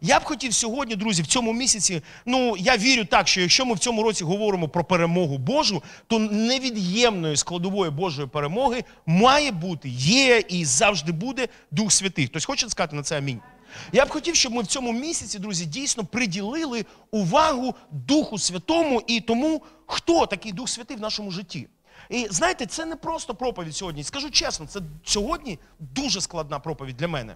я б хотів сьогодні, друзі, в цьому місяці. Ну я вірю так, що якщо ми в цьому році говоримо про перемогу Божу, то невід'ємною складовою Божої перемоги має бути, є і завжди буде Дух Святий. Хтось хоче сказати на це амінь. Я б хотів, щоб ми в цьому місяці, друзі, дійсно приділили увагу Духу Святому і тому, хто такий Дух Святий в нашому житті. І знаєте, це не просто проповідь сьогодні. Скажу чесно, це сьогодні дуже складна проповідь для мене.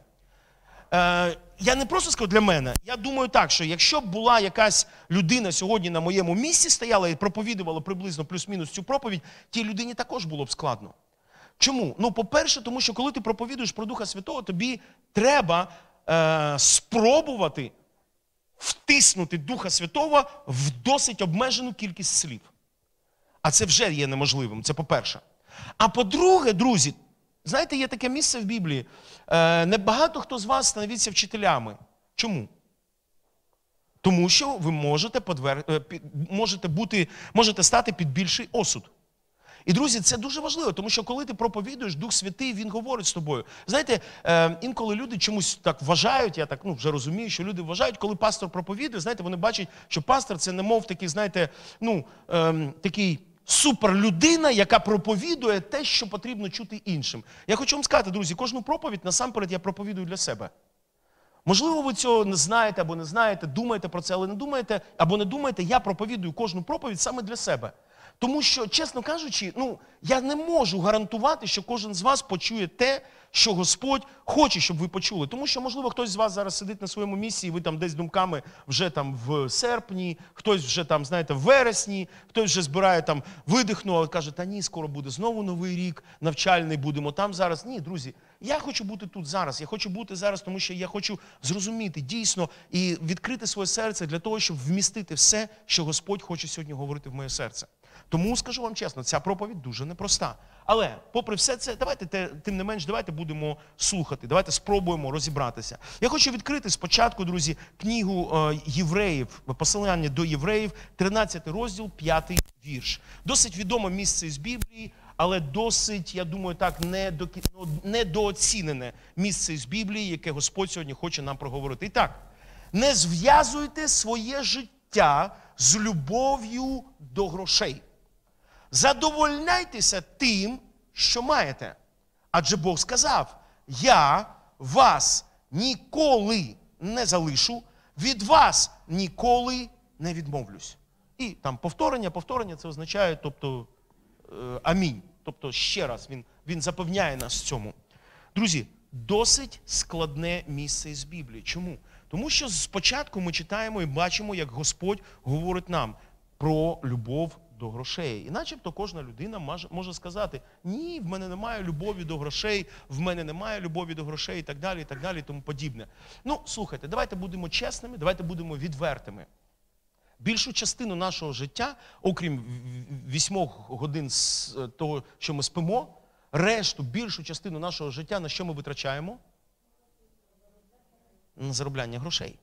Е, я не просто скажу для мене. Я думаю так, що якщо б була якась людина сьогодні на моєму місці стояла і проповідувала приблизно плюс-мінус цю проповідь, тій людині також було б складно. Чому? Ну, по-перше, тому що коли ти проповідуєш про Духа Святого, тобі треба е, спробувати втиснути Духа Святого в досить обмежену кількість слів. А це вже є неможливим, це по-перше. А по-друге, друзі, знаєте, є таке місце в Біблії. Е, Небагато хто з вас становиться вчителями. Чому? Тому що ви можете, подвер... е, можете, бути, можете стати під більший осуд. І, друзі, це дуже важливо, тому що коли ти проповідуєш, Дух Святий, Він говорить з тобою. Знаєте, е, інколи люди чомусь так вважають, я так ну, вже розумію, що люди вважають, коли пастор проповідує, знаєте, вони бачать, що пастор це немов такий, знаєте, ну, ем, такий суперлюдина, яка проповідує те, що потрібно чути іншим. Я хочу вам сказати, друзі, кожну проповідь насамперед я проповідую для себе. Можливо, ви цього не знаєте або не знаєте, думаєте про це, але не думаєте, або не думаєте, я проповідую кожну проповідь саме для себе. Тому що, чесно кажучи, ну я не можу гарантувати, що кожен з вас почує те, що Господь хоче, щоб ви почули. Тому що, можливо, хтось з вас зараз сидить на своєму місці, і ви там десь думками вже там в серпні, хтось вже там, знаєте, в вересні, хтось вже збирає там видихну, але каже, та ні, скоро буде знову новий рік, навчальний будемо там зараз. Ні, друзі, я хочу бути тут зараз. Я хочу бути зараз, тому що я хочу зрозуміти дійсно і відкрити своє серце для того, щоб вмістити все, що Господь хоче сьогодні говорити в моє серце. Тому скажу вам чесно, ця проповідь дуже непроста. Але, попри все це, давайте тим не менш, давайте будемо слухати, давайте спробуємо розібратися. Я хочу відкрити спочатку, друзі, книгу е, євреїв, посилання до євреїв, 13 розділ, 5 вірш. Досить відоме місце із Біблії, але досить, я думаю, так ну, недооцінене місце із Біблії, яке Господь сьогодні хоче нам проговорити. І так, не зв'язуйте своє життя з любов'ю до грошей. Задовольняйтеся тим, що маєте. Адже Бог сказав: Я вас ніколи не залишу, від вас ніколи не відмовлюсь. І там повторення, повторення це означає, тобто е, амінь. Тобто ще раз він, він запевняє нас в цьому. Друзі, досить складне місце із Біблії. Чому? Тому що спочатку ми читаємо і бачимо, як Господь говорить нам про любов до грошей. І начебто кожна людина може, сказати: ні, в мене немає любові до грошей, в мене немає любові до грошей і так далі, і так далі, і тому подібне. Ну, слухайте, давайте будемо чесними, давайте будемо відвертими. Більшу частину нашого життя, окрім вісьмох годин з е, того, що ми спимо, решту, більшу частину нашого життя на що ми витрачаємо? На заробляння грошей.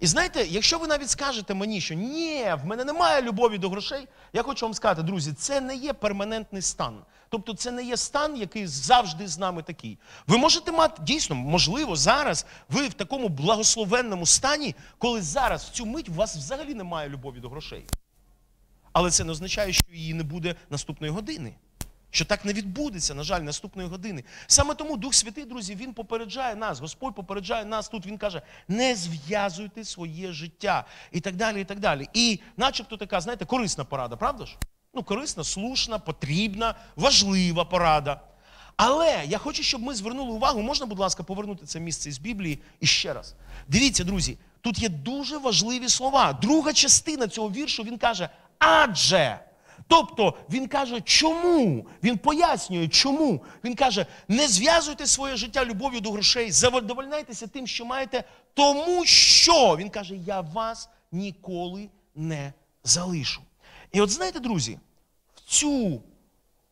І знаєте, якщо ви навіть скажете мені, що ні, в мене немає любові до грошей, я хочу вам сказати, друзі, це не є перманентний стан. Тобто це не є стан, який завжди з нами такий. Ви можете мати дійсно, можливо, зараз ви в такому благословенному стані, коли зараз в цю мить у вас взагалі немає любові до грошей. Але це не означає, що її не буде наступної години. Що так не відбудеться, на жаль, наступної години. Саме тому Дух Святий, друзі, Він попереджає нас, Господь попереджає нас тут. Він каже: не зв'язуйте своє життя і так далі. І так далі. І начебто така, знаєте, корисна порада, правда ж? Ну, корисна, слушна, потрібна, важлива порада. Але я хочу, щоб ми звернули увагу, можна, будь ласка, повернути це місце із Біблії і ще раз. Дивіться, друзі, тут є дуже важливі слова. Друга частина цього віршу він каже: адже. Тобто він каже, чому? Він пояснює, чому. Він каже: не зв'язуйте своє життя любов'ю до грошей, задовольняйтеся тим, що маєте, тому що він каже, я вас ніколи не залишу. І от знаєте, друзі, в цю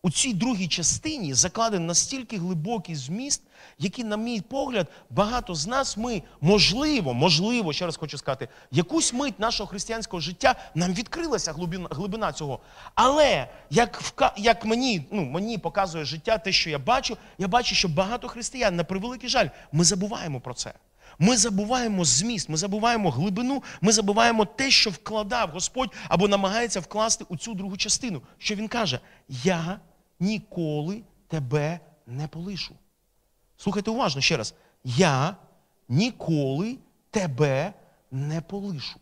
у цій другій частині закладений настільки глибокий зміст, який, на мій погляд, багато з нас ми, можливо, можливо, ще раз хочу сказати, якусь мить нашого християнського життя нам відкрилася глибина, глибина цього. Але як, як мені, ну, мені показує життя те, що я бачу, я бачу, що багато християн, на превеликий жаль, ми забуваємо про це. Ми забуваємо зміст, ми забуваємо глибину, ми забуваємо те, що вкладав Господь або намагається вкласти у цю другу частину. Що він каже: Я ніколи тебе не полишу. Слухайте уважно ще раз. Я ніколи тебе не полишу.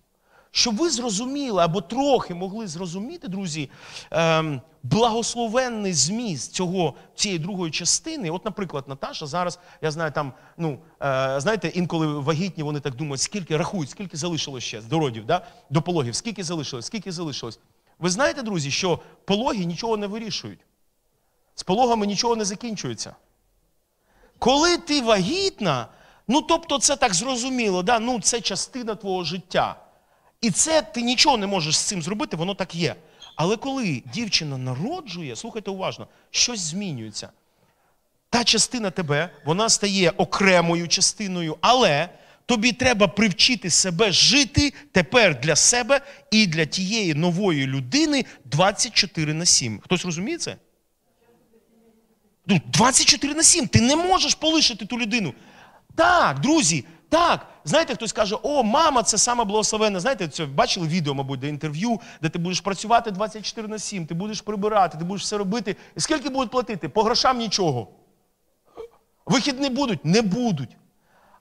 Щоб ви зрозуміли або трохи могли зрозуміти, друзі, ем, благословенний зміст цього, цієї другої частини. От, наприклад, Наташа зараз, я знаю, там, ну, е, знаєте, інколи вагітні вони так думають, скільки рахують, скільки залишилось ще до родів, да? до пологів, скільки залишилось, скільки залишилось. Ви знаєте, друзі, що пологи нічого не вирішують. З пологами нічого не закінчується. Коли ти вагітна, ну тобто це так зрозуміло, да? ну це частина твого життя. І це ти нічого не можеш з цим зробити, воно так є. Але коли дівчина народжує, слухайте уважно, щось змінюється. Та частина тебе, вона стає окремою частиною, але тобі треба привчити себе жити тепер для себе і для тієї нової людини 24 на 7. Хтось розуміє це? 24 на 7. Ти не можеш полишити ту людину. Так, друзі, так. Знаєте, хтось каже, о, мама, це саме благословенна. Знаєте, це бачили відео, мабуть, де інтерв'ю, де ти будеш працювати 24 на 7, ти будеш прибирати, ти будеш все робити. І скільки будуть платити? По грошам нічого. Вихідні будуть? Не будуть.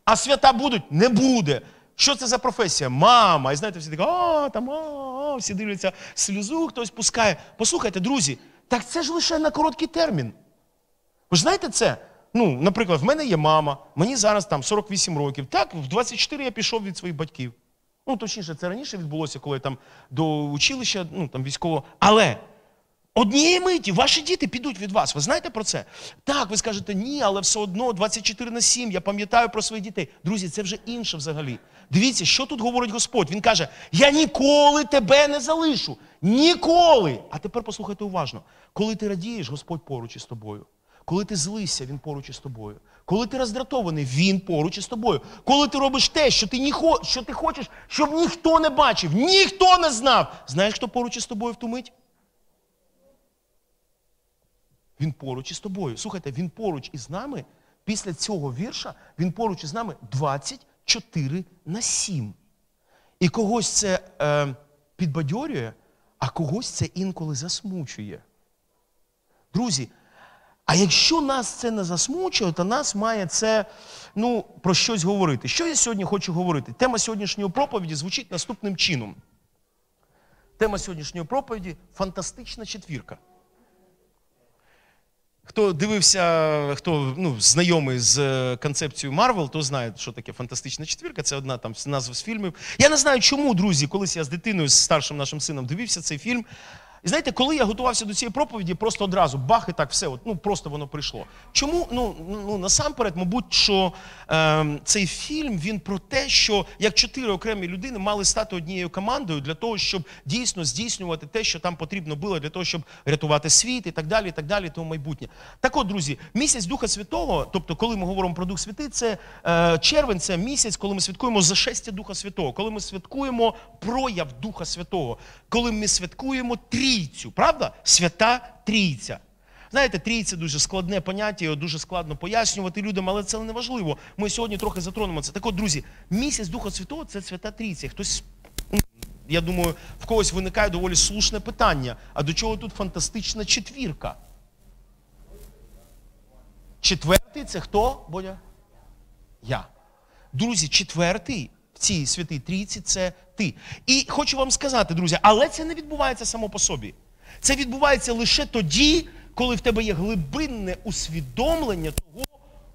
А свята будуть? Не буде. Що це за професія? Мама. І знаєте, всі такі, а, там, а, а, всі дивляться сльозу, хтось пускає. Послухайте, друзі, так це ж лише на короткий термін. Ви ж знаєте це? Ну, наприклад, в мене є мама, мені зараз там 48 років. Так, в 24 я пішов від своїх батьків. Ну, точніше, це раніше відбулося, коли я там до училища, ну там військово. Але однієї миті ваші діти підуть від вас. Ви знаєте про це? Так, ви скажете, ні, але все одно 24 на 7, я пам'ятаю про своїх дітей. Друзі, це вже інше взагалі. Дивіться, що тут говорить Господь. Він каже: Я ніколи тебе не залишу. Ніколи. А тепер послухайте уважно. Коли ти радієш, Господь поруч із тобою. Коли ти злишся, він поруч із тобою. Коли ти роздратований, він поруч із тобою. Коли ти робиш те, що ти, ніхо, що ти хочеш, щоб ніхто не бачив, ніхто не знав. Знаєш, хто поруч із тобою в ту мить? Він поруч із тобою. Слухайте, він поруч із нами. Після цього вірша він поруч із нами 24 на 7. І когось це е, підбадьорює, а когось це інколи засмучує. Друзі. А якщо нас це не засмучує, то нас має це ну, про щось говорити. Що я сьогодні хочу говорити? Тема сьогоднішньої проповіді звучить наступним чином. Тема сьогоднішньої проповіді фантастична четвірка. Хто дивився, хто ну, знайомий з е, концепцією Марвел, то знає, що таке фантастична четвірка. Це одна там назва з фільмів. Я не знаю, чому, друзі, колись я з дитиною, з старшим нашим сином дивився цей фільм. І знаєте, коли я готувався до цієї проповіді, просто одразу бах і так все, от, ну просто воно прийшло. Чому? Ну, ну насамперед, мабуть, що е, цей фільм він про те, що як чотири окремі людини мали стати однією командою для того, щоб дійсно здійснювати те, що там потрібно було для того, щоб рятувати світ і так далі, і так далі, тому майбутнє. Так от, друзі, місяць Духа Святого, тобто, коли ми говоримо про Дух Святий, це е, червень, це місяць, коли ми святкуємо зашестя Духа Святого, коли ми святкуємо прояв Духа Святого, коли ми святкуємо трі трійцю, правда? Свята трійця. Знаєте, трійця дуже складне поняття, його дуже складно пояснювати людям, але це не важливо. Ми сьогодні трохи затронемо це. Так от, друзі, місяць Духа Святого це свята трійця. Хтось, ну, я думаю, в когось виникає доволі слушне питання. А до чого тут фантастична четвірка? Четвертий це хто, Бодя? Я. Друзі, четвертий в цій святій трійці це ти. І хочу вам сказати, друзі, але це не відбувається само по собі. Це відбувається лише тоді, коли в тебе є глибинне усвідомлення того,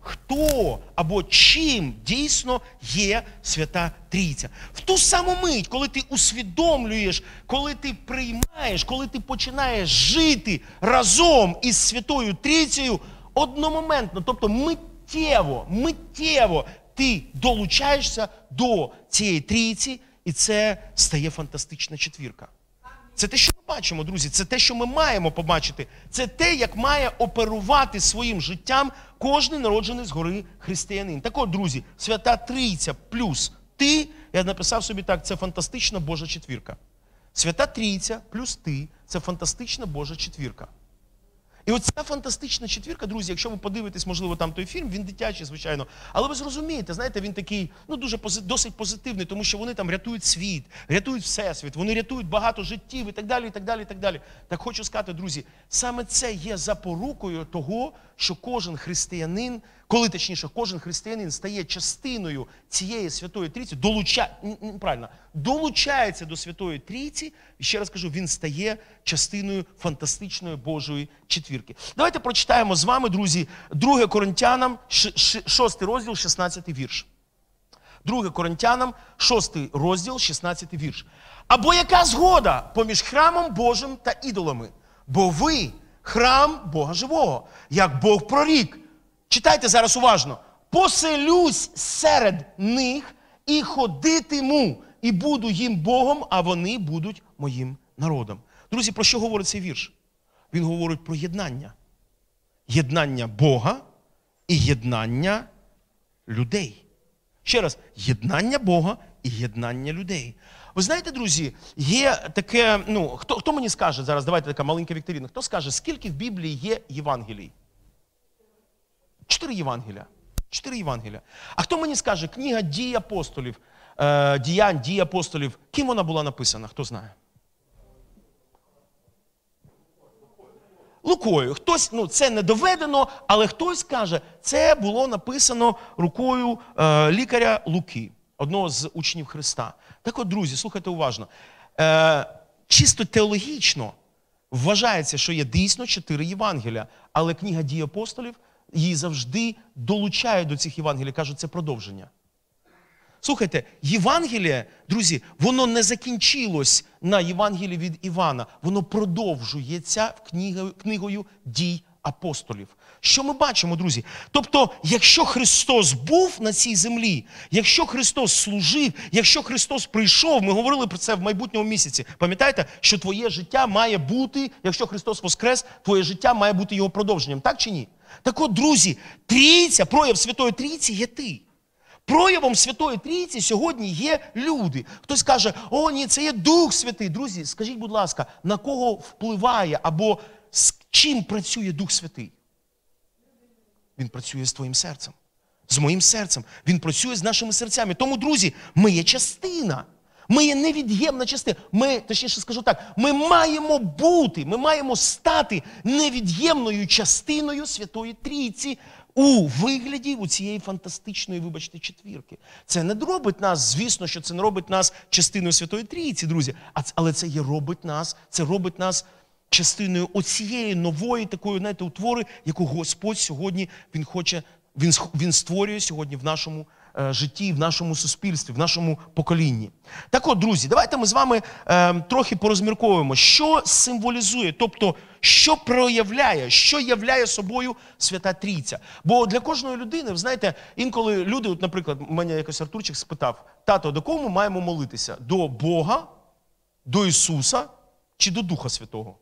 хто або чим дійсно є свята Трійця. В ту саму мить, коли ти усвідомлюєш, коли ти приймаєш, коли ти починаєш жити разом із Святою Трійцею, одномоментно, тобто миттєво, миттєво ти долучаєшся до цієї трійці, і це стає фантастична четвірка. Це те, що ми бачимо, друзі. Це те, що ми маємо побачити. Це те, як має оперувати своїм життям кожен народжений згори християнин. Так от, друзі, свята Трійця плюс ти, я написав собі так, це фантастична Божа четвірка. Свята Трійця плюс ти це фантастична Божа четвірка. І оця фантастична четвірка, друзі, якщо ви подивитесь, можливо, там той фільм, він дитячий, звичайно. Але ви зрозумієте, знаєте, він такий ну дуже пози- досить позитивний, тому що вони там рятують світ, рятують всесвіт, вони рятують багато життів і так далі. і Так далі, і так далі. Так хочу сказати, друзі, саме це є запорукою того, що кожен християнин, коли точніше, кожен християнин стає частиною цієї святої трійці, долуча... правильно, долучається до святої трійці, і ще раз кажу, він стає частиною фантастичної Божої четвірки. Давайте прочитаємо з вами, друзі, 2 Коринтянам, 6 розділ, 16 вірш. 2 Коринтянам, 6 розділ, 16 вірш. Або яка згода поміж храмом Божим та ідолами? Бо ви храм Бога живого, як Бог прорік. Читайте зараз уважно. Поселюсь серед них і ходитиму, і буду їм Богом, а вони будуть моїм народом. Друзі, про що говорить цей вірш? Він говорить про єднання. Єднання Бога і єднання людей. Ще раз, єднання Бога і єднання людей. Ви знаєте, друзі, є таке, ну, хто, хто мені скаже зараз, давайте така маленька вікторина, хто скаже, скільки в Біблії є Євангелій? Чотири Євангелія. Чотири Євангелія. А хто мені скаже, книга дій апостолів, е, діянь дій апостолів, ким вона була написана? Хто знає? Лукою. Хтось, ну це не доведено, але хтось каже, це було написано рукою е, лікаря Луки, одного з учнів Христа. Так от, друзі, слухайте уважно. Е, чисто теологічно вважається, що є дійсно чотири Євангелія, але книга дій апостолів її завжди долучають до цих Євангелій, кажуть, це продовження. Слухайте, Євангеліє, друзі, воно не закінчилось на Євангелії від Івана, воно продовжується книгою дій апостолів. Що ми бачимо, друзі? Тобто, якщо Христос був на цій землі, якщо Христос служив, якщо Христос прийшов, ми говорили про це в майбутньому місяці. Пам'ятаєте, що твоє життя має бути, якщо Христос воскрес, твоє життя має бути його продовженням, так чи ні? Так от, друзі, трійця, прояв Святої Трійці є ти. Проявом Святої Трійці сьогодні є люди. Хтось каже, о, ні, це є Дух Святий. Друзі, скажіть, будь ласка, на кого впливає або чим працює Дух Святий? Він працює з твоїм серцем, з моїм серцем. Він працює з нашими серцями. Тому, друзі, ми є частина. Ми є невід'ємна частина. Ми, точніше скажу так, ми маємо бути, ми маємо стати невід'ємною частиною Святої Трійці у вигляді у цієї фантастичної, вибачте, четвірки. Це не робить нас, звісно, що це не робить нас частиною Святої Трійці, друзі. Але це є робить нас, це робить нас частиною оцієї нової такої, знаєте, утвори, яку Господь сьогодні Він хоче, Він, він створює сьогодні в нашому е, житті, в нашому суспільстві, в нашому поколінні. Так от, друзі, давайте ми з вами е, трохи порозмірковуємо, що символізує, тобто, що проявляє, що являє собою Свята Трійця. Бо для кожної людини, ви знаєте, інколи люди, от, наприклад, мене якось Артурчик спитав: тато, до кого ми маємо молитися? До Бога, до Ісуса чи до Духа Святого?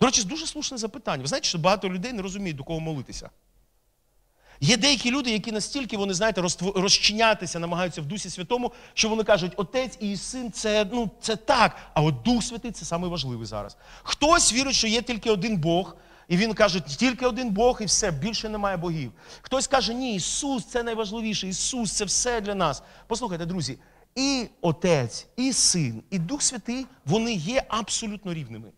До речі, дуже слушне запитання. Ви знаєте, що багато людей не розуміють, до кого молитися. Є деякі люди, які настільки, вони, знаєте, розчинятися намагаються в Дусі Святому, що вони кажуть, Отець і Син це, ну, це так, а от Дух Святий це саме важливий зараз. Хтось вірить, що є тільки один Бог, і він каже, тільки один Бог і все, більше немає богів. Хтось каже, ні, Ісус це найважливіше, Ісус це все для нас. Послухайте, друзі, і Отець, і Син, і Дух Святий, вони є абсолютно рівними.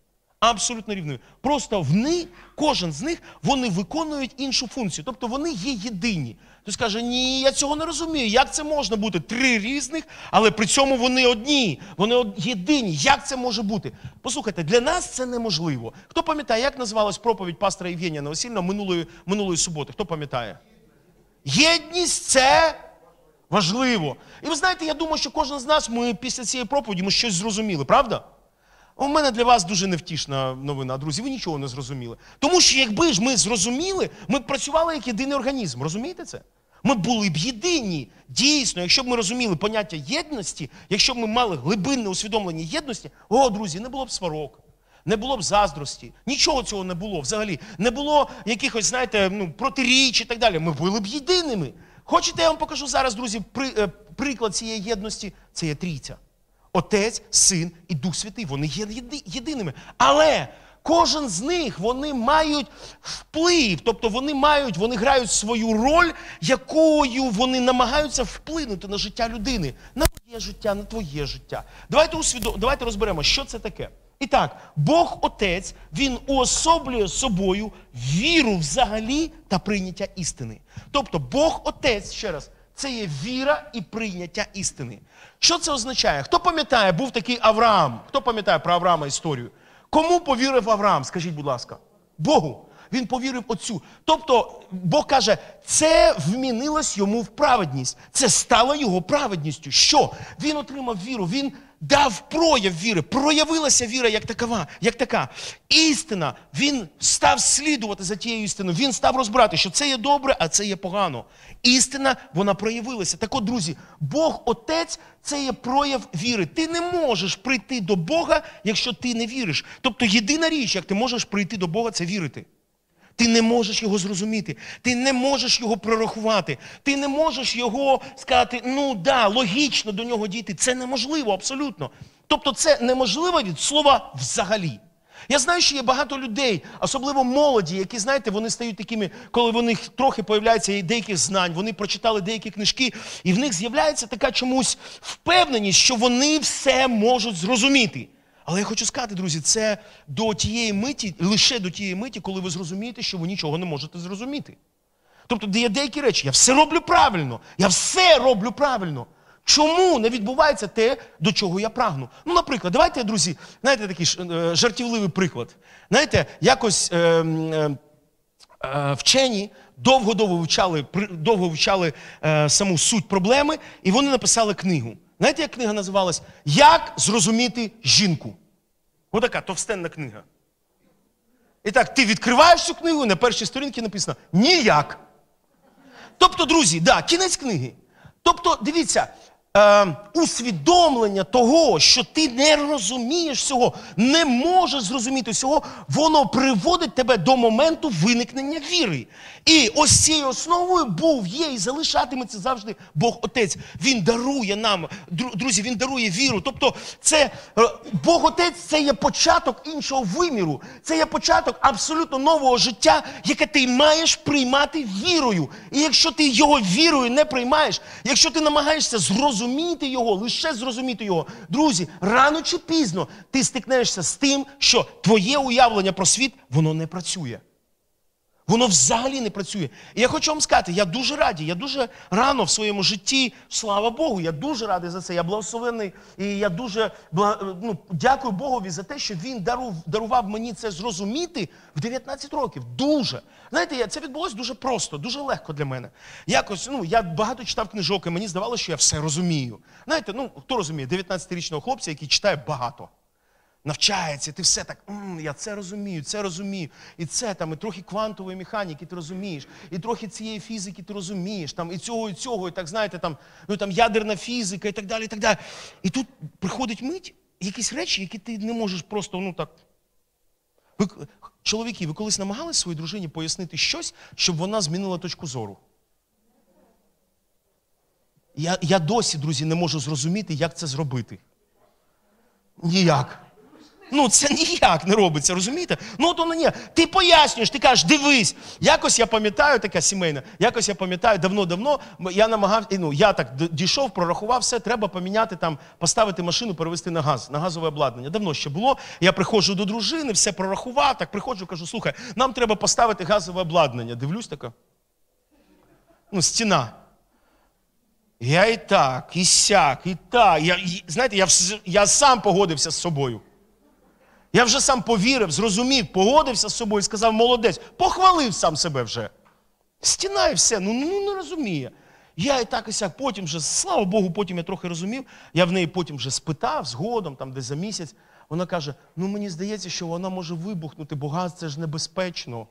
Абсолютно рівною. Просто в них, кожен з них, вони виконують іншу функцію. Тобто вони є єдині. Хтось каже, ні, я цього не розумію. Як це може бути? Три різних, але при цьому вони одні, вони єдині. Як це може бути? Послухайте, для нас це неможливо. Хто пам'ятає, як називалась проповідь пастора Євгенія Новосільна минулої, минулої суботи? Хто пам'ятає? Єдність це важливо. І ви знаєте, я думаю, що кожен з нас, ми після цієї проповіді ми щось зрозуміли, правда? У мене для вас дуже невтішна новина, друзі. Ви нічого не зрозуміли. Тому що якби ж ми зрозуміли, ми б працювали як єдиний організм. Розумієте це? Ми були б єдині. Дійсно, якщо б ми розуміли поняття єдності, якщо б ми мали глибинне усвідомлення єдності, о, друзі, не було б сварок. Не було б заздрості, нічого цього не було взагалі. Не було якихось, знаєте, ну, протиріч і так далі. Ми були б єдиними. Хочете, я вам покажу зараз, друзі, при, е, приклад цієї єдності це є трійця. Отець, Син і Дух Святий. Вони є єдиними. Але Кожен з них вони мають вплив, тобто вони мають, вони грають свою роль, якою вони намагаються вплинути на життя людини, на моє життя, на твоє життя. Давайте усвідом, давайте розберемо, що це таке. І так, Бог Отець, Він уособлює собою віру взагалі та прийняття істини. Тобто, Бог Отець, ще раз, це є віра і прийняття істини. Що це означає? Хто пам'ятає, був такий Авраам? Хто пам'ятає про Авраама історію? Кому повірив Авраам? Скажіть, будь ласка, Богу. Він повірив Отцю. Тобто, Бог каже, це вмінилось йому в праведність. Це стало його праведністю. Що? Він отримав віру, він дав прояв віри, проявилася віра як такова, як така. Істина, він став слідувати за тією істиною. Він став розбирати, що це є добре, а це є погано. Істина, вона проявилася. Так от, друзі, Бог Отець це є прояв віри. Ти не можеш прийти до Бога, якщо ти не віриш. Тобто, єдина річ, як ти можеш прийти до Бога, це вірити. Ти не можеш його зрозуміти, ти не можеш його прорахувати, ти не можеш його сказати, ну да, логічно до нього дійти. Це неможливо абсолютно. Тобто це неможливо від слова взагалі. Я знаю, що є багато людей, особливо молоді, які, знаєте, вони стають такими, коли в них трохи появляється деяких знань, вони прочитали деякі книжки, і в них з'являється така чомусь впевненість, що вони все можуть зрозуміти. Але я хочу сказати, друзі, це до тієї миті, лише до тієї миті, коли ви зрозумієте, що ви нічого не можете зрозуміти. Тобто, є деякі речі, я все роблю правильно, я все роблю правильно. Чому не відбувається те, до чого я прагну? Ну, наприклад, давайте, друзі, знаєте, такий е, жартівливий приклад. Знаєте, якось е, е, е, вчені довго-довго вивчали, довго вивчали е, саму суть проблеми, і вони написали книгу. Знаєте, як книга називалась? Як зрозуміти жінку? Отака товстенна книга. І так, ти відкриваєш цю книгу, на першій сторінці написано ніяк. Тобто, друзі, да, кінець книги. Тобто, дивіться, е, усвідомлення того, що ти не розумієш цього, не можеш зрозуміти всього, воно приводить тебе до моменту виникнення віри. І ось цією основою був, є і залишатиметься завжди Бог Отець. Він дарує нам, друзі, він дарує віру. Тобто, це е, Бог Отець це є початок іншого виміру, це є початок абсолютно нового життя, яке ти маєш приймати вірою. І якщо ти його вірою не приймаєш, якщо ти намагаєшся зрозуміти його, лише зрозуміти його, друзі, рано чи пізно ти стикнешся з тим, що твоє уявлення про світ воно не працює. Воно взагалі не працює. І я хочу вам сказати, я дуже радий, я дуже рано в своєму житті, слава Богу, я дуже радий за це. Я благословений. І я дуже ну, дякую Богові за те, що він дарув, дарував мені це зрозуміти в 19 років. Дуже. Знаєте, це відбулося дуже просто, дуже легко для мене. Якось, ну, я багато читав книжок, і мені здавалося, що я все розумію. Знаєте, ну хто розуміє? 19-річного хлопця, який читає багато навчається, ти все так, М, я це розумію, це розумію. І це там, і трохи квантової механіки ти розумієш, і трохи цієї фізики ти розумієш, там, і цього, і цього, і так знаєте, там, ну, там ядерна фізика і так далі. І так далі. І тут приходить мить, якісь речі, які ти не можеш просто, ну так. Ви, чоловіки, ви колись намагалися своїй дружині пояснити щось, щоб вона змінила точку зору? Я я досі, друзі, не можу зрозуміти, як це зробити. Ніяк. Ну, це ніяк не робиться, розумієте? Ну, то не ні. Ти пояснюєш, ти кажеш, дивись. Якось я пам'ятаю, така сімейна, якось я пам'ятаю, давно-давно я намагався, ну, я так дійшов, прорахував все, треба поміняти там, поставити машину, перевести на газ, на газове обладнання. Давно ще було. Я приходжу до дружини, все прорахував, так приходжу, кажу, слухай, нам треба поставити газове обладнання. Дивлюсь така. Ну, стіна. Я і так, і сяк, і так. Я, Знаєте, я, я сам погодився з собою. Я вже сам повірив, зрозумів, погодився з собою і сказав, молодець, похвалив сам себе вже. Стіна і все, ну, ну не розуміє. Я і так і сяк, потім вже, слава Богу, потім я трохи розумів. Я в неї потім вже спитав згодом, там десь за місяць. Вона каже: ну мені здається, що вона може вибухнути, бо газ це ж небезпечно.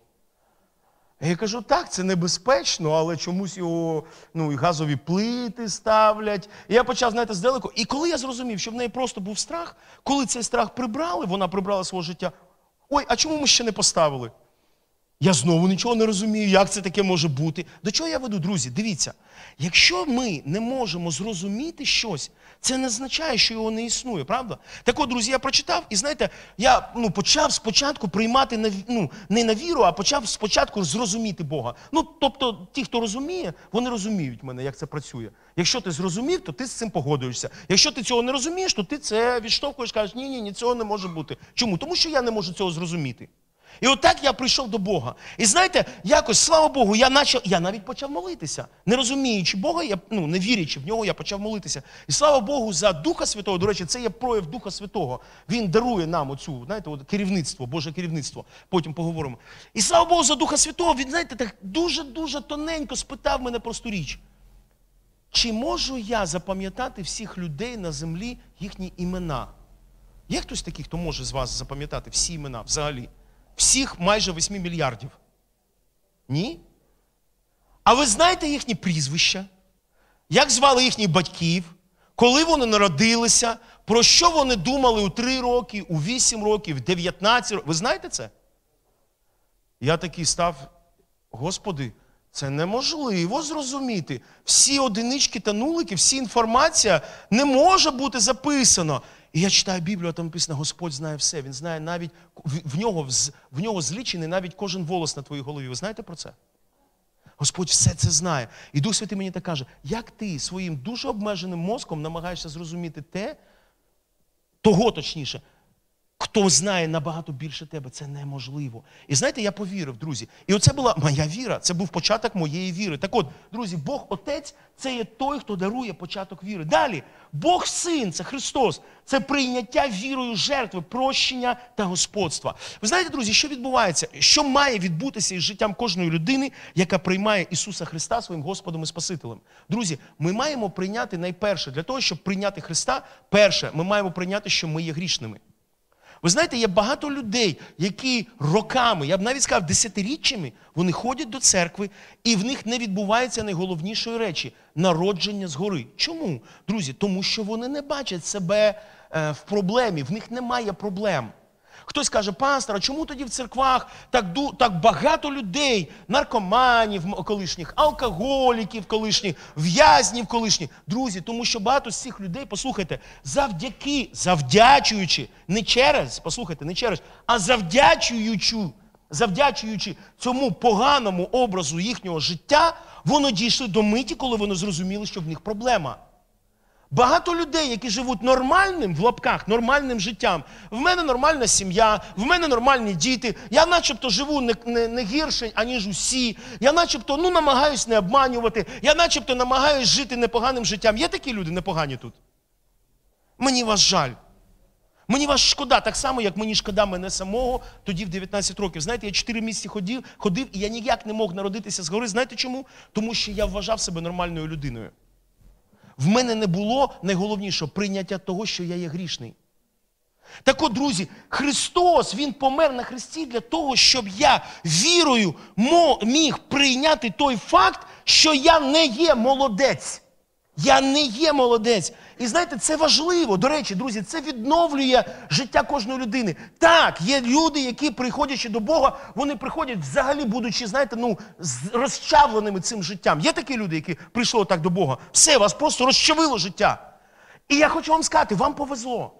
Я кажу, так, це небезпечно, але чомусь його ну, і газові плити ставлять. І я почав, знаєте, здалеку. І коли я зрозумів, що в неї просто був страх, коли цей страх прибрали, вона прибрала свого життя. Ой, а чому ми ще не поставили? Я знову нічого не розумію, як це таке може бути. До чого я веду, друзі? Дивіться, якщо ми не можемо зрозуміти щось, це не означає, що його не існує, правда? Так от, друзі, я прочитав, і знаєте, я ну, почав спочатку приймати ну, не на віру, а почав спочатку зрозуміти Бога. Ну, тобто, ті, хто розуміє, вони розуміють мене, як це працює. Якщо ти зрозумів, то ти з цим погодуєшся. Якщо ти цього не розумієш, то ти це відштовхуєш, кажеш, ні, ні, ні, цього не може бути. Чому? Тому що я не можу цього зрозуміти. І отак я прийшов до Бога. І знаєте, якось, слава Богу, я начав, я навіть почав молитися. Не розуміючи Бога, я, ну, не вірячи в нього, я почав молитися. І слава Богу, за Духа Святого, до речі, це є прояв Духа Святого. Він дарує нам оцю, знаєте, от керівництво, Боже керівництво. Потім поговоримо. І слава Богу, за Духа Святого, він, знаєте, так дуже-дуже тоненько спитав мене просту річ. Чи можу я запам'ятати всіх людей на землі їхні імена? Є хтось такий, хто може з вас запам'ятати всі імена взагалі? Всіх майже 8 мільярдів. Ні? А ви знаєте їхні прізвища? Як звали їхніх батьків? Коли вони народилися? Про що вони думали у 3 роки, у 8 років, в 19 років? Ви знаєте це? Я такий став, Господи, це неможливо зрозуміти. Всі одинички та нулики, всі інформація не може бути записано. І я читаю Біблію, а там написано, Господь знає все. Він знає навіть в нього, в нього злічений навіть кожен волос на твоїй голові. Ви знаєте про це? Господь все це знає. І Дух Святий мені так каже, як ти своїм дуже обмеженим мозком намагаєшся зрозуміти те, того точніше, Хто знає набагато більше тебе, це неможливо. І знаєте, я повірив, друзі. І оце була моя віра, це був початок моєї віри. Так от, друзі, Бог Отець це є той, хто дарує початок віри. Далі, Бог Син, це Христос, це прийняття вірою жертви, прощення та господства. Ви знаєте, друзі, що відбувається? Що має відбутися із життям кожної людини, яка приймає Ісуса Христа своїм Господом і Спасителем? Друзі, ми маємо прийняти найперше для того, щоб прийняти Христа, перше, ми маємо прийняти, що ми є грішними. Ви знаєте, є багато людей, які роками, я б навіть сказав, десятиріччями, вони ходять до церкви, і в них не відбувається найголовнішої речі народження згори. Чому? Друзі? Тому що вони не бачать себе е, в проблемі, в них немає проблем. Хтось каже, пастор, а чому тоді в церквах так так багато людей, наркоманів колишніх, алкоголіків колишніх, в'язнів колишніх. Друзі, тому що багато з цих людей, послухайте, завдяки, завдячуючи, не через, послухайте, не через, а завдячуючи, завдячуючи цьому поганому образу їхнього життя, вони дійшли до миті, коли вони зрозуміли, що в них проблема. Багато людей, які живуть нормальним в лапках, нормальним життям. В мене нормальна сім'я, в мене нормальні діти. Я начебто живу не, не, не гірше, аніж усі. Я начебто ну, намагаюсь не обманювати. Я начебто намагаюсь жити непоганим життям. Є такі люди непогані тут? Мені вас жаль. Мені вас шкода, так само, як мені шкода мене самого тоді в 19 років. Знаєте, я 4 місяці ходив, ходив і я ніяк не мог народитися згори. Знаєте чому? Тому що я вважав себе нормальною людиною. В мене не було найголовніше прийняття того, що я є грішний. Так от, друзі, Христос, Він помер на Христі для того, щоб я вірою міг прийняти той факт, що я не є молодець. Я не є молодець. І знаєте, це важливо. До речі, друзі, це відновлює життя кожної людини. Так, є люди, які, приходячи до Бога, вони приходять взагалі, будучи, знаєте, ну, розчавленими цим життям. Є такі люди, які прийшли так до Бога. Все, вас просто розчавило життя. І я хочу вам сказати, вам повезло.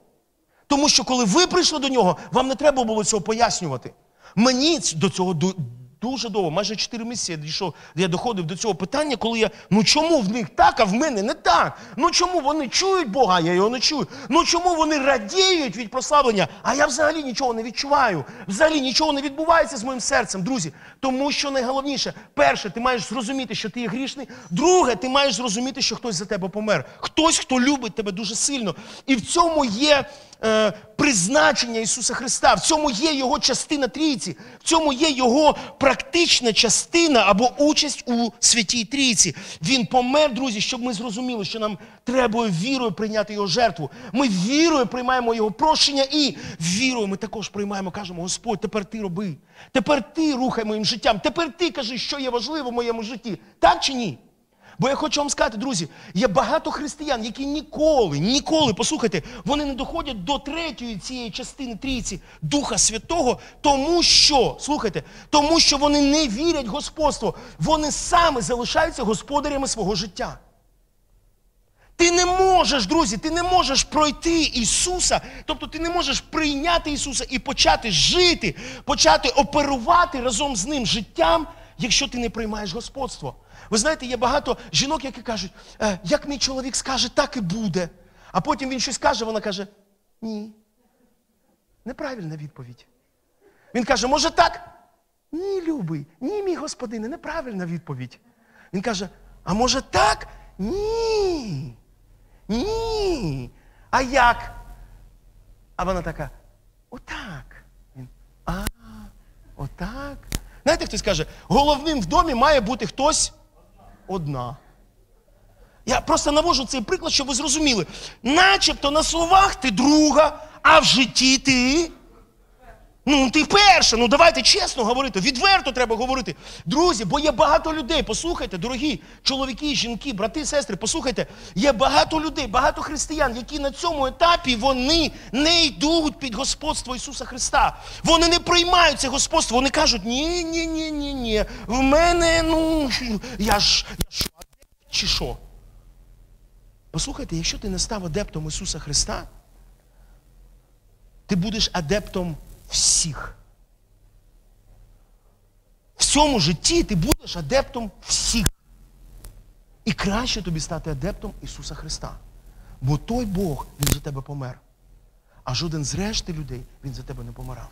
Тому що коли ви прийшли до нього, вам не треба було цього пояснювати. Мені до цього Дуже довго, майже 4 місяці дійшов, я доходив до цього питання, коли я, ну чому в них так, а в мене не так? Ну чому вони чують Бога, а я його не чую? Ну чому вони радіють від прославлення, а я взагалі нічого не відчуваю? Взагалі нічого не відбувається з моїм серцем, друзі. Тому що найголовніше, перше, ти маєш зрозуміти, що ти є грішний. Друге, ти маєш зрозуміти, що хтось за тебе помер. Хтось, хто любить тебе дуже сильно. І в цьому є е, призначення Ісуса Христа, в цьому є Його частина трійці, в цьому є Його практична частина або участь у святій трійці. Він помер, друзі, щоб ми зрозуміли, що нам треба вірою прийняти Його жертву. Ми вірою приймаємо Його прощення і вірою ми також приймаємо, кажемо, Господь, тепер ти роби. Тепер ти рухай моїм життям. Тепер ти кажи, що є важливо в моєму житті. Так чи ні? Бо я хочу вам сказати, друзі, є багато християн, які ніколи, ніколи, послухайте, вони не доходять до третьої цієї частини трійці Духа Святого, тому що, слухайте, тому що вони не вірять господство. Вони саме залишаються господарями свого життя. Ти не можеш, друзі, ти не можеш пройти Ісуса, тобто ти не можеш прийняти Ісуса і почати жити, почати оперувати разом з Ним життям, якщо ти не приймаєш господство. Ви знаєте, є багато жінок, які кажуть, «Е, як мій чоловік скаже, так і буде. А потім він щось каже, вона каже, ні. Неправильна відповідь. Він каже, може так? Ні, любий, ні, мій господине, неправильна відповідь. Він каже, а може так? Ні. Ні. А як? А вона така, отак. Він, а, отак. Знаєте, хтось каже, головним в домі має бути хтось одна. Я просто навожу цей приклад, щоб ви зрозуміли. Начебто на словах ти друга, а в житті ти. Ну, ти перша, ну давайте чесно говорити, відверто треба говорити. Друзі, бо є багато людей, послухайте, дорогі чоловіки, жінки, брати, сестри, послухайте, є багато людей, багато християн, які на цьому етапі вони не йдуть під господство Ісуса Христа. Вони не приймають це господство. Вони кажуть, ні, ні, ні, ні, ні. В мене, ну, я ж я що, адепт чи що? Послухайте, якщо ти не став адептом Ісуса Христа, ти будеш адептом всіх. В цьому житті ти будеш адептом всіх. І краще тобі стати адептом Ісуса Христа. Бо той Бог, Він за тебе помер. А жоден з решти людей, Він за тебе не помирав.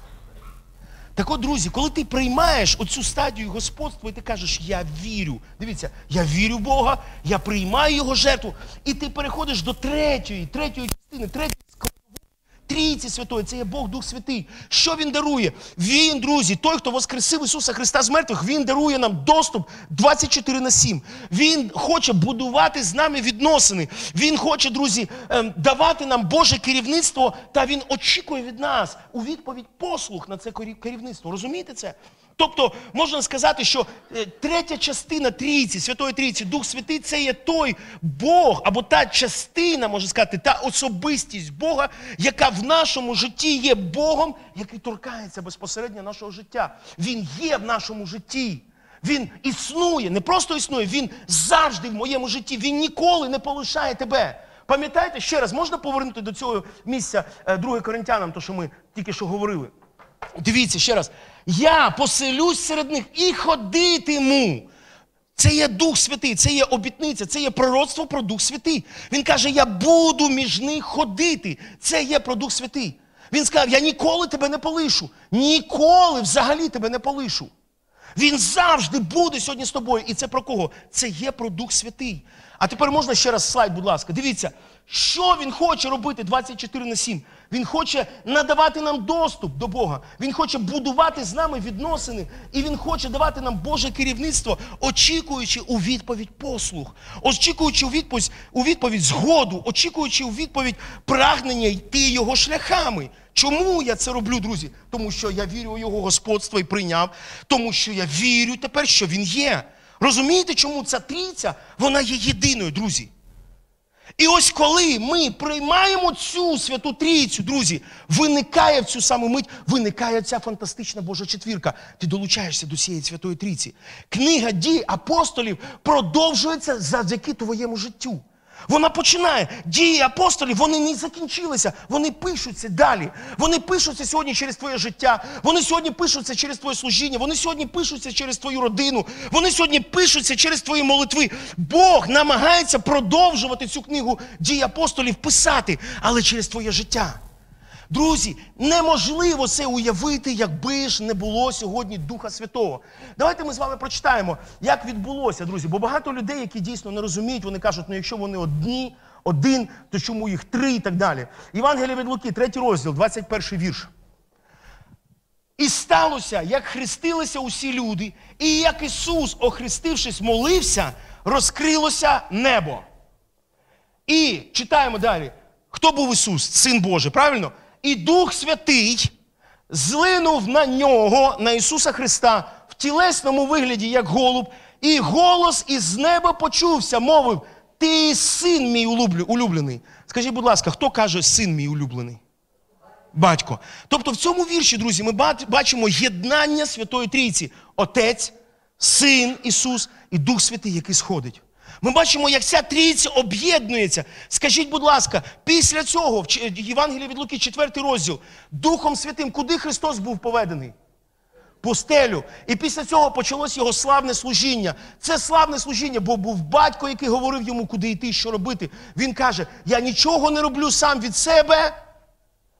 Так от, друзі, коли ти приймаєш оцю стадію господства і ти кажеш, я вірю. Дивіться, я вірю в Бога, я приймаю Його жертву, і ти переходиш до третьої, третьої частини, третьої складової Трійці Святої, це є Бог Дух Святий. Що Він дарує? Він, друзі, той, хто воскресив Ісуса Христа з мертвих, Він дарує нам доступ 24 на 7. Він хоче будувати з нами відносини. Він хоче, друзі, ем, давати нам Боже керівництво, та Він очікує від нас у відповідь послуг на це керівництво. Розумієте це? Тобто можна сказати, що е, третя частина трійці, Святої Трійці, Дух Святий, це є той Бог, або та частина, можна сказати, та особистість Бога, яка в нашому житті є Богом, який торкається безпосередньо нашого життя. Він є в нашому житті. Він існує, не просто існує, він завжди в моєму житті. Він ніколи не полишає тебе. Пам'ятаєте, ще раз, можна повернути до цього місця 2 Коринтянам, то що ми тільки що говорили. Дивіться ще раз. Я поселюсь серед них і ходитиму. Це є Дух Святий, це є обітниця, це є пророцтво про Дух Святий. Він каже, я буду між них ходити. Це є про Дух Святий. Він сказав, я ніколи тебе не полишу. Ніколи взагалі тебе не полишу. Він завжди буде сьогодні з тобою. І це про кого? Це є про Дух Святий. А тепер можна ще раз слайд, будь ласка. Дивіться, що він хоче робити 24 на 7. Він хоче надавати нам доступ до Бога. Він хоче будувати з нами відносини. І він хоче давати нам Боже керівництво, очікуючи у відповідь послух, очікуючи у відповідь, у відповідь згоду, очікуючи у відповідь прагнення йти його шляхами. Чому я це роблю, друзі? Тому що я вірю у його господство і прийняв, тому що я вірю тепер, що він є. Розумієте, чому ця трійця, вона є єдиною, друзі? І ось коли ми приймаємо цю святу трійцю, друзі, виникає в цю саму мить, виникає ця фантастична Божа четвірка. Ти долучаєшся до цієї святої трійці. Книга дій апостолів продовжується завдяки твоєму життю. Вона починає. Дії апостолів, вони не закінчилися. Вони пишуться далі. Вони пишуться сьогодні через твоє життя. Вони сьогодні пишуться через твоє служіння. Вони сьогодні пишуться через твою родину. Вони сьогодні пишуться через твої молитви. Бог намагається продовжувати цю книгу дій апостолів писати, але через твоє життя. Друзі, неможливо це уявити, якби ж не було сьогодні Духа Святого. Давайте ми з вами прочитаємо, як відбулося, друзі. Бо багато людей, які дійсно не розуміють, вони кажуть, ну якщо вони одні, один, то чому їх три і так далі. Євангелія від Луки, третій розділ, 21 вірш. І сталося, як хрестилися усі люди, і як Ісус, охрестившись, молився, розкрилося небо. І читаємо далі. Хто був Ісус? Син Божий, правильно? І Дух Святий злинув на нього, на Ісуса Христа, в тілесному вигляді, як голуб, І голос із неба почувся, мовив: Ти син мій улюблений. Скажіть, будь ласка, хто каже син мій улюблений? Батько. Тобто в цьому вірші, друзі, ми бачимо єднання Святої Трійці. Отець, Син Ісус і Дух Святий, який сходить. Ми бачимо, як ця трійця об'єднується. Скажіть, будь ласка, після цього, в Євангелії від Луки, 4 розділ, Духом Святим, куди Христос був поведений? Пустелю. І після цього почалось його славне служіння. Це славне служіння, бо був батько, який говорив йому, куди йти, що робити. Він каже: Я нічого не роблю сам від себе,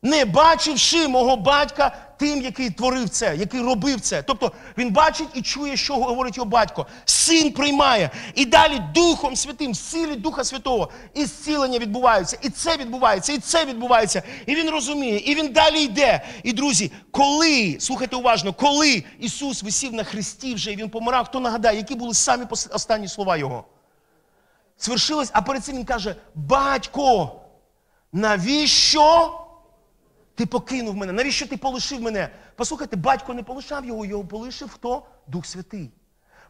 не бачивши мого батька тим, який творив це, який робив це. Тобто він бачить і чує, що говорить його батько. Син приймає. І далі Духом Святим, в силі Духа Святого, і зцілення відбуваються, і це відбувається, і це відбувається. І він розуміє, і він далі йде. І друзі, коли, слухайте уважно, коли Ісус висів на хресті вже і він помирав, хто нагадає, які були самі останні слова Його? Свершилось, а перед цим він каже: Батько, навіщо? Ти покинув мене. Навіщо ти полишив мене? Послухайте, батько не полишав його, його полишив хто? Дух Святий.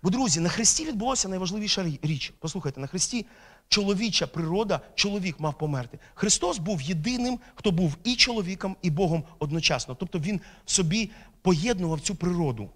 Бо, друзі, на Христі відбулося найважливіша річ. Послухайте, на Христі чоловіча природа, чоловік мав померти. Христос був єдиним, хто був і чоловіком, і Богом одночасно. Тобто він собі поєднував цю природу.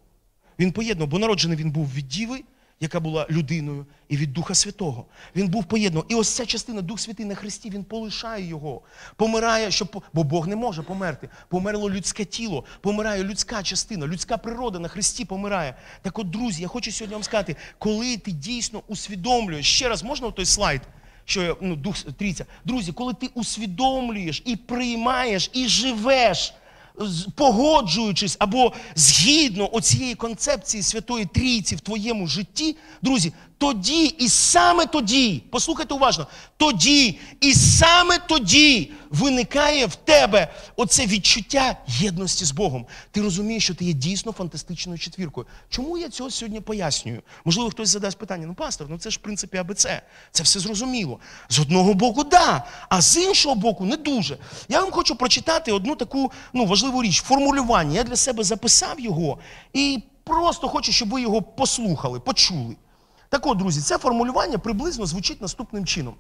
Він поєднував, бо народжений він був від Діви, яка була людиною, і від Духа Святого. Він був поєднуваний. І ось ця частина, Дух Святий на Христі, він полишає його, помирає, щоб, бо Бог не може померти. Померло людське тіло, помирає людська частина, людська природа на Христі помирає. Так от, друзі, я хочу сьогодні вам сказати, коли ти дійсно усвідомлюєш, ще раз можна той слайд? Що я, ну, дух трійця. Друзі, коли ти усвідомлюєш і приймаєш, і живеш погоджуючись або згідно оцієї концепції Святої Трійці в твоєму житті, друзі, тоді і саме тоді, послухайте уважно, тоді і саме тоді виникає в тебе оце відчуття єдності з Богом. Ти розумієш, що ти є дійсно фантастичною четвіркою. Чому я цього сьогодні пояснюю? Можливо, хтось задасть питання: ну, пастор, ну це ж в принципі АБЦ. Це все зрозуміло. З одного боку, да, а з іншого боку, не дуже. Я вам хочу прочитати одну таку ну, важливу річ, формулювання. Я для себе записав його і просто хочу, щоб ви його послухали, почули. Так от, друзі, це формулювання приблизно звучить наступним чином.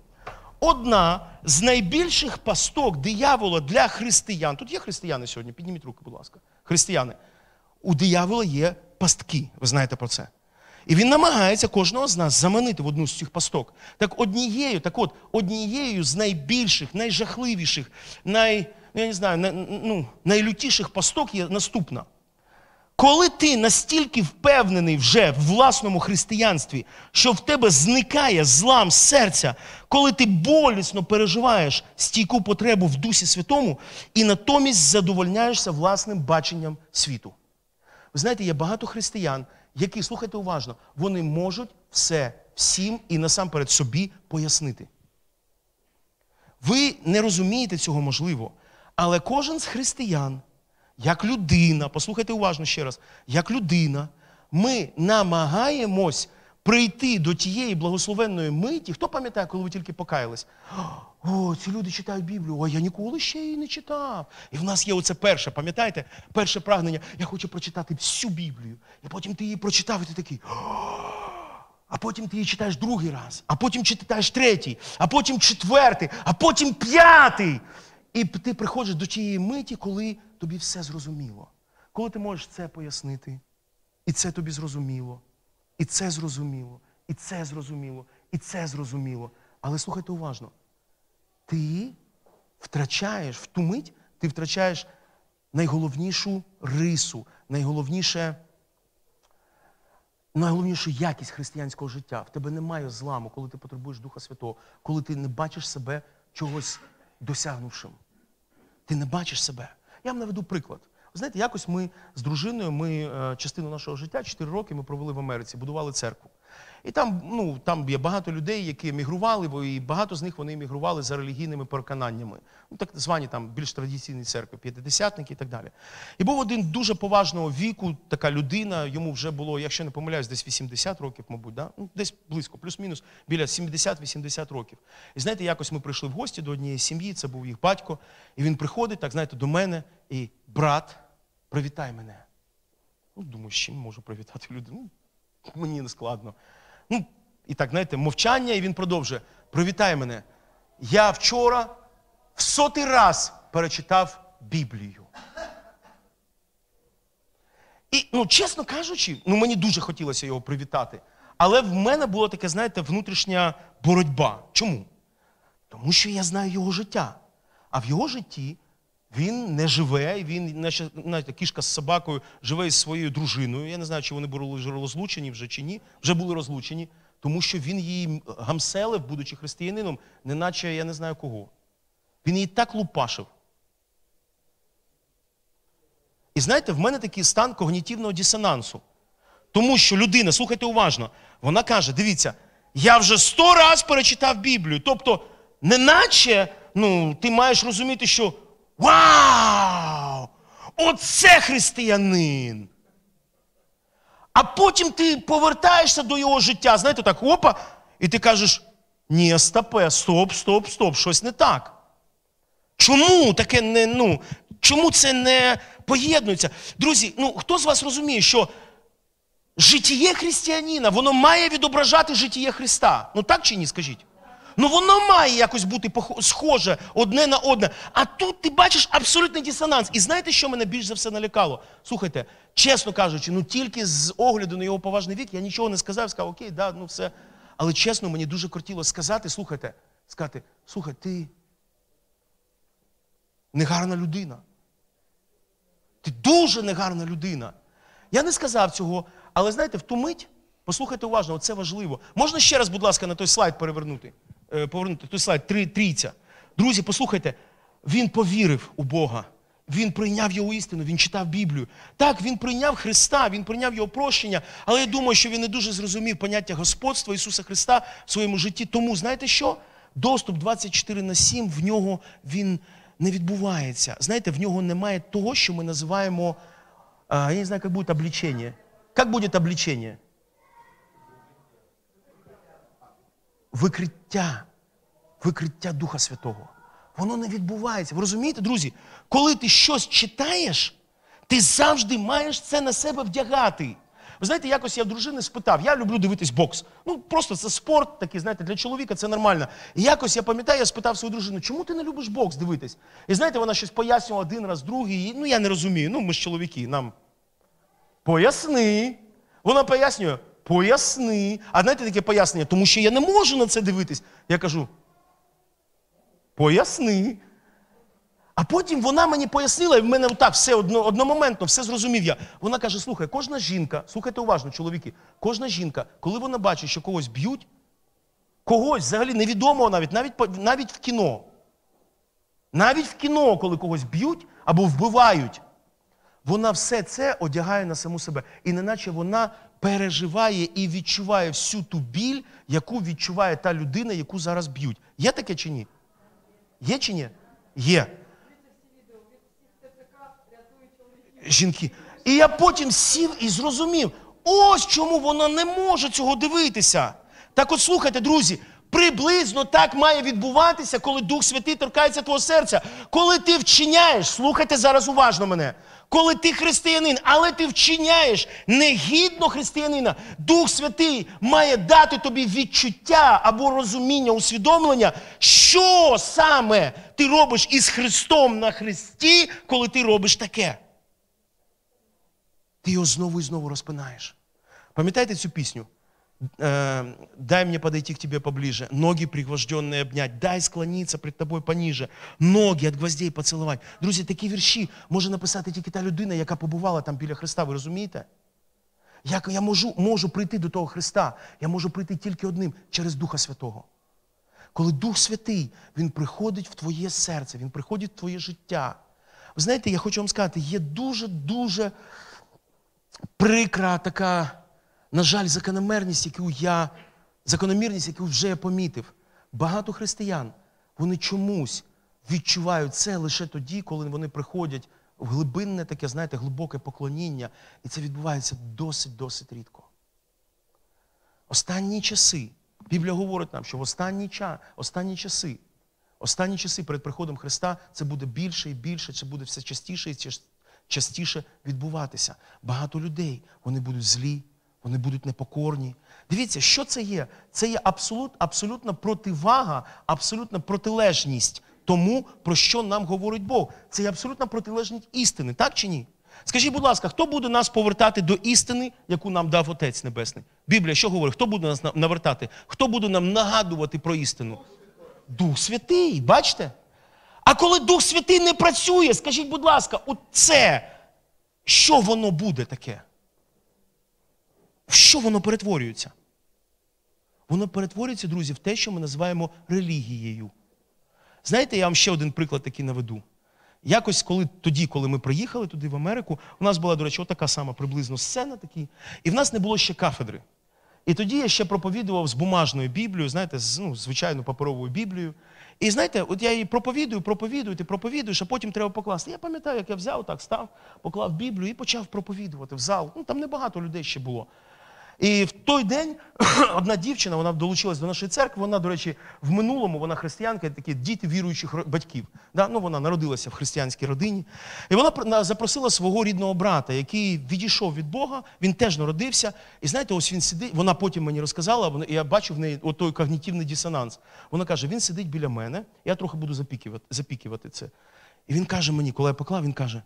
Одна з найбільших пасток диявола для християн. Тут є християни сьогодні, підніміть руки, будь ласка. Християни. У диявола є пастки, ви знаєте про це. І він намагається кожного з нас заманити в одну з цих пасток. Так однією, так от, однією з найбільших, найжахливіших, най, ну, я не знаю, най, ну, найлютіших пасток є наступна. Коли ти настільки впевнений вже в власному християнстві, що в тебе зникає злам серця, коли ти болісно переживаєш стійку потребу в Дусі Святому і натомість задовольняєшся власним баченням світу. Ви знаєте, є багато християн, які, слухайте уважно, вони можуть все всім і насамперед собі пояснити. Ви не розумієте цього можливо, але кожен з християн, як людина, послухайте уважно ще раз, як людина, ми намагаємось прийти до тієї благословенної миті. Хто пам'ятає, коли ви тільки покаялись? О, ці люди читають Біблію, а я ніколи ще її не читав. І в нас є оце перше, пам'ятаєте? Перше прагнення. Я хочу прочитати всю Біблію. І потім ти її прочитав, і ти такий. А потім ти її читаєш другий раз, а потім читаєш третій, а потім четвертий, а потім п'ятий. І ти приходиш до тієї миті, коли тобі все зрозуміло. Коли ти можеш це пояснити, і це тобі зрозуміло, і це зрозуміло, і це зрозуміло, і це зрозуміло. Але слухайте уважно, ти втрачаєш в ту мить, ти втрачаєш найголовнішу рису, найголовніше найголовнішу якість християнського життя. В тебе немає зламу, коли ти потребуєш Духа Святого, коли ти не бачиш себе чогось досягнувшим. Ти не бачиш себе. Я вам наведу приклад. Ви знаєте, якось ми з дружиною, ми е, частину нашого життя, 4 роки ми провели в Америці, будували церкву. І там, ну, там є багато людей, які емігрували, бо і багато з них вони емігрували за релігійними переконаннями. Ну, так звані там більш традиційні церкви, п'ятидесятники і так далі. І був один дуже поважного віку, така людина, йому вже було, якщо не помиляюсь, десь 80 років, мабуть, да? ну, десь близько, плюс-мінус, біля 70-80 років. І знаєте, якось ми прийшли в гості до однієї сім'ї, це був їх батько, і він приходить, так знаєте, до мене і брат, привітай мене. Ну, думаю, з чим можу привітати людину? Ну, мені не складно. Ну, і так, знаєте, мовчання, і він продовжує. Привітай мене. Я вчора в сотий раз перечитав Біблію. І, ну, чесно кажучи, ну мені дуже хотілося його привітати. Але в мене була така, знаєте, внутрішня боротьба. Чому? Тому що я знаю його життя. А в його житті він не живе, він, знаєте, кішка з собакою, живе із своєю дружиною. Я не знаю, чи вони були розлучені вже чи ні. Вже були розлучені, тому що він її гамселив, будучи християнином, неначе я не знаю кого. Він її так лупашив. І знаєте, в мене такий стан когнітивного дисонансу. Тому що людина, слухайте уважно, вона каже: дивіться, я вже сто раз перечитав Біблію. Тобто, неначе ну, ти маєш розуміти, що Вау! Оце християнин! А потім ти повертаєшся до його життя, знаєте, так, опа, і ти кажеш: ні, стопе, стоп, стоп, стоп, щось не так. Чому таке не, ну, чому це не поєднується? Друзі, ну хто з вас розуміє, що життєє християнина, воно має відображати життєє Христа? Ну так чи ні, скажіть? Ну воно має якось бути схоже одне на одне. А тут ти бачиш абсолютний дисонанс. І знаєте, що мене більш за все налякало? Слухайте, чесно кажучи, ну тільки з огляду на його поважний вік я нічого не сказав, сказав, окей, да, ну все. Але чесно, мені дуже хотілося сказати, слухайте, сказати, слухай, ти негарна людина. Ти дуже негарна людина. Я не сказав цього, але знаєте, в ту мить, послухайте уважно, це важливо. Можна ще раз, будь ласка, на той слайд перевернути? Е, повернути той слайд, три, трійця. Друзі, послухайте, він повірив у Бога. Він прийняв його істину, він читав Біблію. Так, він прийняв Христа, він прийняв його прощення, але я думаю, що він не дуже зрозумів поняття господства Ісуса Христа в своєму житті. Тому, знаєте що? Доступ 24 на 7 в нього він не відбувається. Знаєте, в нього немає того, що ми називаємо, я не знаю, як буде облічення. Як буде облічення? Викриття, викриття Духа Святого. Воно не відбувається. Ви розумієте, друзі? Коли ти щось читаєш, ти завжди маєш це на себе вдягати. Ви знаєте, якось я в дружини спитав, я люблю дивитись бокс. Ну, просто це спорт такий, знаєте, для чоловіка це нормально. І якось я пам'ятаю, я спитав свою дружину, чому ти не любиш бокс дивитись? І знаєте, вона щось пояснювала один раз, другий. Ну, я не розумію. Ну, ми ж чоловіки, нам поясни. Вона пояснює, поясни. А знаєте таке пояснення? Тому що я не можу на це дивитись. Я кажу, поясни. А потім вона мені пояснила, і в мене так все одно, одномоментно, все зрозумів я. Вона каже: слухай, кожна жінка, слухайте уважно, чоловіки, кожна жінка, коли вона бачить, що когось б'ють, когось взагалі невідомого навіть, навіть навіть в кіно. Навіть в кіно, коли когось б'ють або вбивають, вона все це одягає на саму себе. І неначе вона переживає і відчуває всю ту біль, яку відчуває та людина, яку зараз б'ють. Є таке чи ні? Є чи ні? Є. Жінки. І я потім сів і зрозумів, ось чому вона не може цього дивитися. Так от слухайте, друзі, приблизно так має відбуватися, коли Дух Святий торкається твого серця. Коли ти вчиняєш, слухайте зараз уважно мене коли ти християнин, але ти вчиняєш негідно християнина, Дух Святий має дати тобі відчуття або розуміння, усвідомлення, що саме ти робиш із Христом на Христі, коли ти робиш таке. Ти його знову і знову розпинаєш. Пам'ятаєте цю пісню? Э, дай мне подойти к тебе поближе, ноги пригвожденные обнять, дай склониться пред тобою поніже, ноги від гвоздей поцілувати. Друзі, такі вірші може написати тільки та людина, яка побувала там біля Христа. Ви розумієте? Як я можу, можу прийти до того Христа? Я можу прийти тільки одним через Духа Святого. Коли Дух Святий, Він приходить в твоє серце, Він приходить в твоє життя. Ви знаєте, я хочу вам сказати, є дуже-дуже прикра така на жаль, закономірність, яку я закономірність, яку вже я помітив, багато християн, вони чомусь відчувають це лише тоді, коли вони приходять в глибинне таке, знаєте, глибоке поклоніння. І це відбувається досить-досить рідко. Останні часи, Біблія говорить нам, що в останні, ча, останні часи, останні часи перед приходом Христа це буде більше і більше, це буде все частіше і частіше відбуватися. Багато людей вони будуть злі, вони будуть непокорні. Дивіться, що це є? Це є абсолют, абсолютна противага, абсолютна протилежність тому, про що нам говорить Бог. Це є абсолютна протилежність істини, так чи ні? Скажіть, будь ласка, хто буде нас повертати до істини, яку нам дав Отець Небесний? Біблія що говорить? Хто буде нас навертати? Хто буде нам нагадувати про істину? Дух Святий, бачите? А коли Дух Святий не працює, скажіть, будь ласка, оце, що воно буде таке? В що воно перетворюється? Воно перетворюється, друзі, в те, що ми називаємо релігією. Знаєте, я вам ще один приклад такий наведу. Якось коли тоді, коли ми приїхали туди в Америку, у нас була, до речі, така сама приблизно сцена такі, і в нас не було ще кафедри. І тоді я ще проповідував з бумажною Біблією, знаєте, з ну, звичайною паперовою Біблією. І знаєте, от я її проповідую, проповідую, ти проповідуєш, а потім треба покласти. Я пам'ятаю, як я взяв, так став, поклав Біблію і почав проповідувати в зал. Ну там небагато людей ще було. І в той день одна дівчина, вона долучилась до нашої церкви. Вона, до речі, в минулому вона християнка, такі діти віруючих батьків. Да? Ну, Вона народилася в християнській родині. І вона запросила свого рідного брата, який відійшов від Бога, він теж народився. І знаєте, ось він сидить. Вона потім мені розказала, і я бачив в неї той когнітивний дисонанс. Вона каже: він сидить біля мене, я трохи буду запікувати, запікувати це. І він каже мені, коли я поклав, він каже: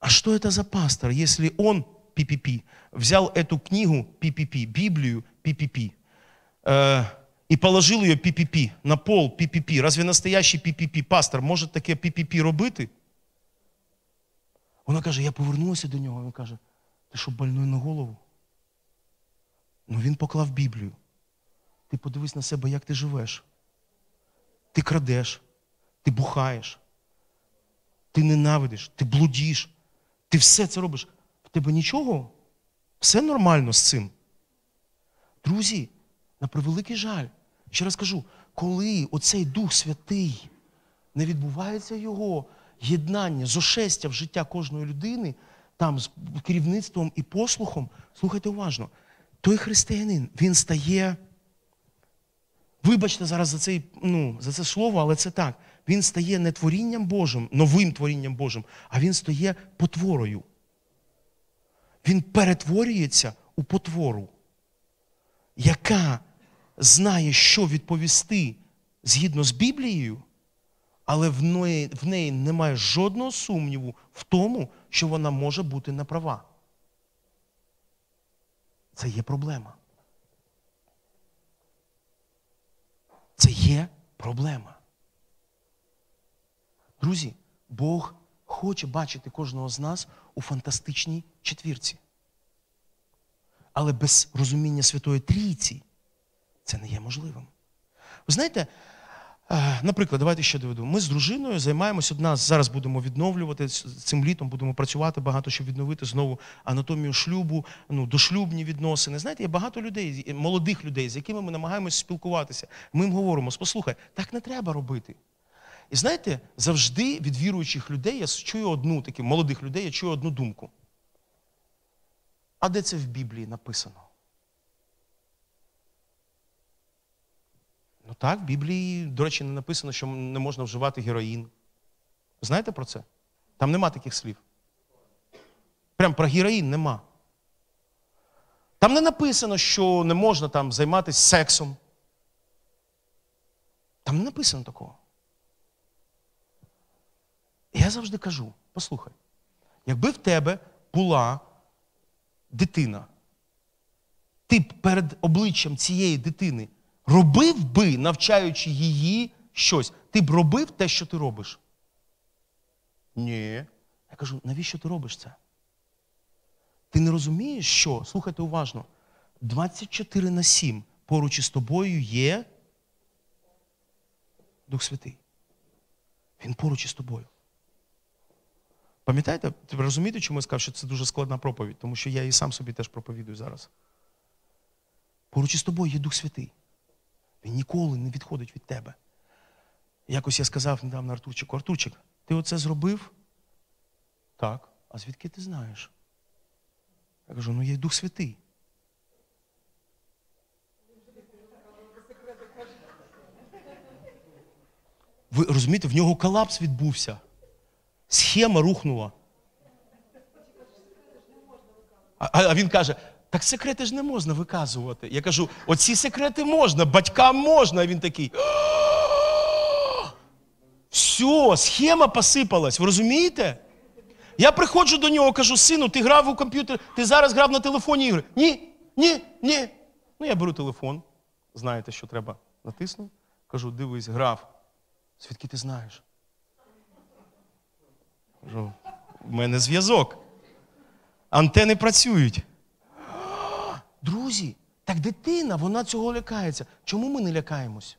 А що це за пастор, якщо він PPP, взял эту книгу PPP, Библию PPP, э, и положил ее PPP на пол PPP. Разве настоящий PPP пастор може таке PPP робити? Вона каже, я повернулася до нього, він каже, ти що больной на голову? Ну він поклав Біблію. Ти подивись на себе, як ти живеш. Ти крадеш, ти бухаєш, ти ненавидиш, ти блудіш, ти все це робиш тебе нічого? Все нормально з цим. Друзі, на превеликий жаль, ще раз кажу, коли оцей Дух Святий не відбувається його єднання, зошестя в життя кожної людини, там з керівництвом і послухом, слухайте уважно, той християнин, він стає. Вибачте зараз за цей, ну, за це слово, але це так. Він стає не творінням Божим, новим творінням Божим, а він стає потворою він перетворюється у потвору, яка знає, що відповісти згідно з Біблією, але в неї, в неї немає жодного сумніву в тому, що вона може бути не права. Це є проблема. Це є проблема. Друзі, Бог хоче бачити кожного з нас у фантастичній четвірці. Але без розуміння Святої Трійці це не є можливим. Ви знаєте, е, наприклад, давайте ще доведу. Ми з дружиною займаємося одна, зараз будемо відновлювати цим літом, будемо працювати багато, щоб відновити знову анатомію шлюбу, ну, дошлюбні відносини. Знаєте, є багато людей, молодих людей, з якими ми намагаємося спілкуватися. Ми їм говоримо: послухай, так не треба робити. І знаєте, завжди від віруючих людей я чую одну, таких молодих людей, я чую одну думку. А де це в Біблії написано? Ну так, в Біблії, до речі, не написано, що не можна вживати героїн. Знаєте про це? Там нема таких слів. Прям про героїн нема. Там не написано, що не можна там займатися сексом. Там не написано такого. Я завжди кажу: послухай, якби в тебе була дитина, ти б перед обличчям цієї дитини робив би, навчаючи її щось, ти б робив те, що ти робиш? Ні. Я кажу, навіщо ти робиш це? Ти не розумієш, що, слухайте уважно, 24 на 7 поруч із тобою є Дух Святий. Він поруч із тобою. Пам'ятаєте, розумієте, чому я сказав, що це дуже складна проповідь, тому що я і сам собі теж проповідую зараз. Поруч із тобою є Дух Святий. Він ніколи не відходить від тебе. Якось я сказав недавно Артурчику, Артурчик, ти оце зробив? Так. А звідки ти знаєш? Я кажу, ну є Дух Святий. Ви розумієте, в нього колапс відбувся схема рухнула. А, а він каже: так секрети ж не можна виказувати. Я кажу, оці секрети можна, батькам можна. А він такий. Все, схема посипалась, ви розумієте? Я приходжу до нього, кажу, сину, ти грав у комп'ютер, ти зараз грав на телефоні ігри. Ні, ні, ні. Ну, я беру телефон, знаєте, що треба натиснув. Кажу, дивись, грав. Звідки ти знаєш? Кажу, в мене зв'язок. Антени працюють. Друзі, так дитина, вона цього лякається. Чому ми не лякаємось?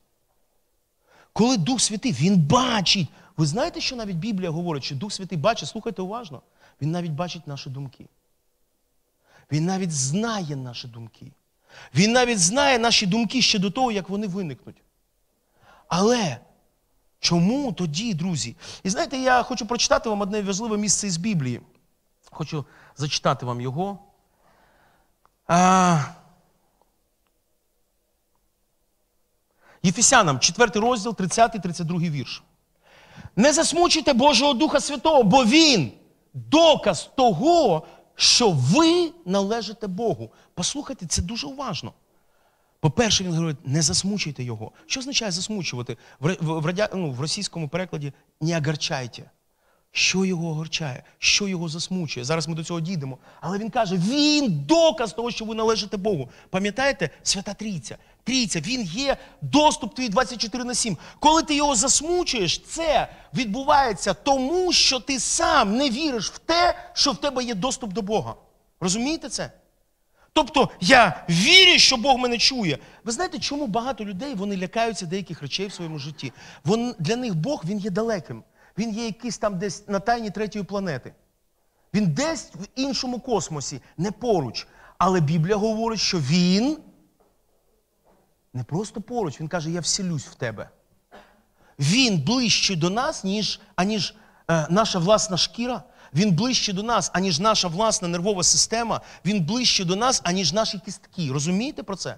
Коли Дух Святий, Він бачить. Ви знаєте, що навіть Біблія говорить, що Дух Святий бачить, слухайте уважно, Він навіть бачить наші думки. Він навіть знає наші думки. Він навіть знає наші думки ще до того, як вони виникнуть. Але чому тоді, друзі? І знаєте, я хочу прочитати вам одне важливе місце із Біблії. Хочу зачитати вам його. А... Єфесянам, 4 розділ, 30-32 вірш. Не засмучуйте Божого Духа Святого, бо Він доказ того, що ви належите Богу. Послухайте, це дуже уважно. По-перше, він говорить, не засмучуйте його. Що означає засмучувати? В, в, радя... ну, в російському перекладі не огорчайте. Що його огорчає? Що його засмучує? Зараз ми до цього дійдемо. Але він каже: він доказ того, що ви належите Богу. Пам'ятаєте, свята Трійця. Трійця, він є доступ твій 24 на 7. Коли ти його засмучуєш, це відбувається тому, що ти сам не віриш в те, що в тебе є доступ до Бога. Розумієте це? Тобто я вірю, що Бог мене чує. Ви знаєте, чому багато людей вони лякаються деяких речей в своєму житті? Вон, для них Бог він є далеким. Він є якийсь там десь на тайні третьої планети. Він десь в іншому космосі, не поруч. Але Біблія говорить, що він не просто поруч, він каже, я вселюсь в тебе. Він ближче до нас, ніж, аніж е, наша власна шкіра. Він ближче до нас, аніж наша власна нервова система. Він ближче до нас, аніж наші кістки. Розумієте про це?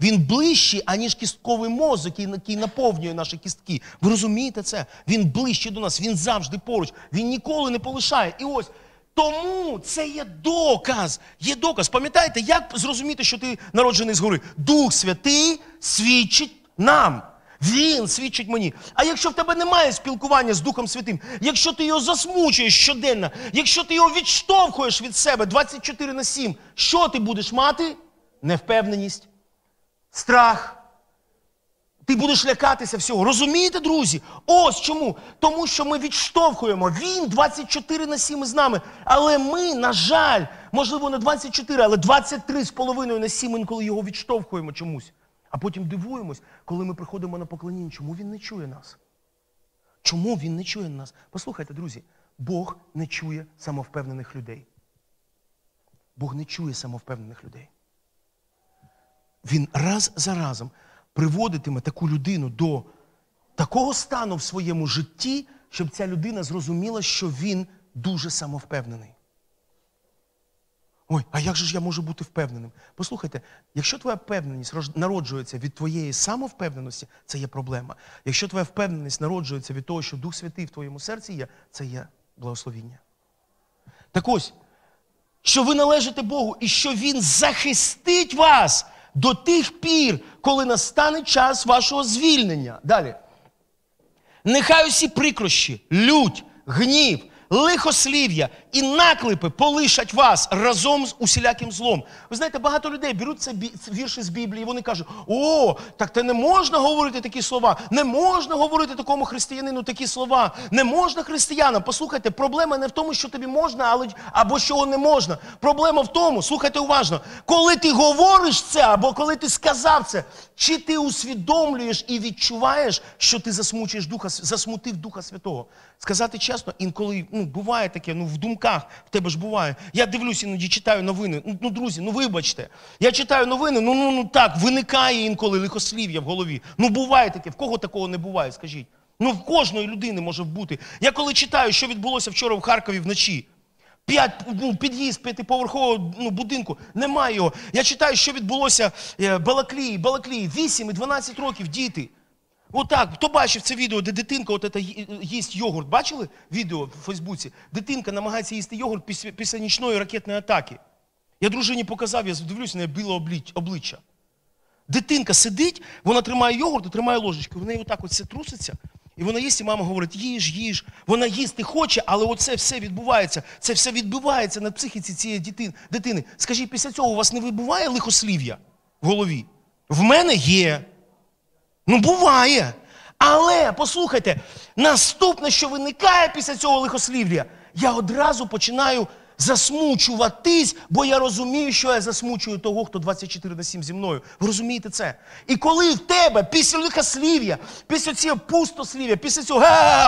Він ближчий, аніж кістковий мозок, який, наповнює наші кістки. Ви розумієте це? Він ближче до нас, він завжди поруч, він ніколи не полишає. І ось тому це є доказ. Є доказ. Пам'ятаєте, як зрозуміти, що ти народжений згори? Дух Святий свідчить нам. Він свідчить мені. А якщо в тебе немає спілкування з Духом Святим, якщо ти його засмучуєш щоденно, якщо ти його відштовхуєш від себе 24 на 7, що ти будеш мати? Невпевненість, страх. Ти будеш лякатися всього. Розумієте, друзі? Ось чому. Тому що ми відштовхуємо. Він 24 на 7 з нами. Але ми, на жаль, можливо, не 24, але 23 з половиною на 7 інколи його відштовхуємо чомусь. А потім дивуємось, коли ми приходимо на поклоніння, чому він не чує нас? Чому він не чує нас? Послухайте, друзі, Бог не чує самовпевнених людей. Бог не чує самовпевнених людей. Він раз за разом приводитиме таку людину до такого стану в своєму житті, щоб ця людина зрозуміла, що він дуже самовпевнений. Ой, а як же ж я можу бути впевненим? Послухайте, якщо твоя впевненість народжується від твоєї самовпевненості, це є проблема. Якщо твоя впевненість народжується від того, що Дух Святий в твоєму серці є, це є благословіння. Так ось, що ви належите Богу і що Він захистить вас до тих пір, коли настане час вашого звільнення. Далі. Нехай усі прикрощі, лють, гнів, лихослів'я і наклепи полишать вас разом з усіляким злом. Ви знаєте, багато людей беруть це вірші з Біблії, і вони кажуть: о, так те не можна говорити такі слова, не можна говорити такому християнину такі слова, не можна християнам. Послухайте, проблема не в тому, що тобі можна, або що не можна. Проблема в тому, слухайте уважно, коли ти говориш це, або коли ти сказав це, чи ти усвідомлюєш і відчуваєш, що ти засмучуєш Духа, засмутив Духа Святого. Сказати чесно, інколи ну, буває таке, ну в думках в тебе ж буває. Я дивлюсь, іноді читаю новини. Ну, ну, друзі, ну вибачте. Я читаю новини, ну, ну, ну так, виникає інколи лихослів'я в голові. Ну буває таке, в кого такого не буває, скажіть. Ну в кожної людини може бути. Я коли читаю, що відбулося вчора в Харкові вночі. П'ять, ну, під'їзд п'ятиповерхового ну, будинку, немає його. Я читаю, що відбулося е, Балаклії, Балаклії, 8 і 12 років діти. Отак, хто бачив це відео, де дитинка от це їсть йогурт? Бачили відео в Фейсбуці? Дитинка намагається їсти йогурт після, після нічної ракетної атаки. Я дружині показав, я дивлюся на біле обличчя. Дитинка сидить, вона тримає йогурт і тримає ложечку. В неї отак от все труситься. І вона їсть, і мама говорить, їж, їж. Вона їсти хоче, але оце все відбувається. Це все відбувається на психіці цієї дитини. дитини. Скажіть, після цього у вас не вибуває лихослів'я в голові? В мене є. Ну, буває. Але послухайте, наступне, що виникає після цього лихослів'я, я одразу починаю засмучуватись, бо я розумію, що я засмучую того, хто 24 на 7 зі мною. Ви розумієте це? І коли в тебе після лихослів'я, після цього пустослів'я, після цього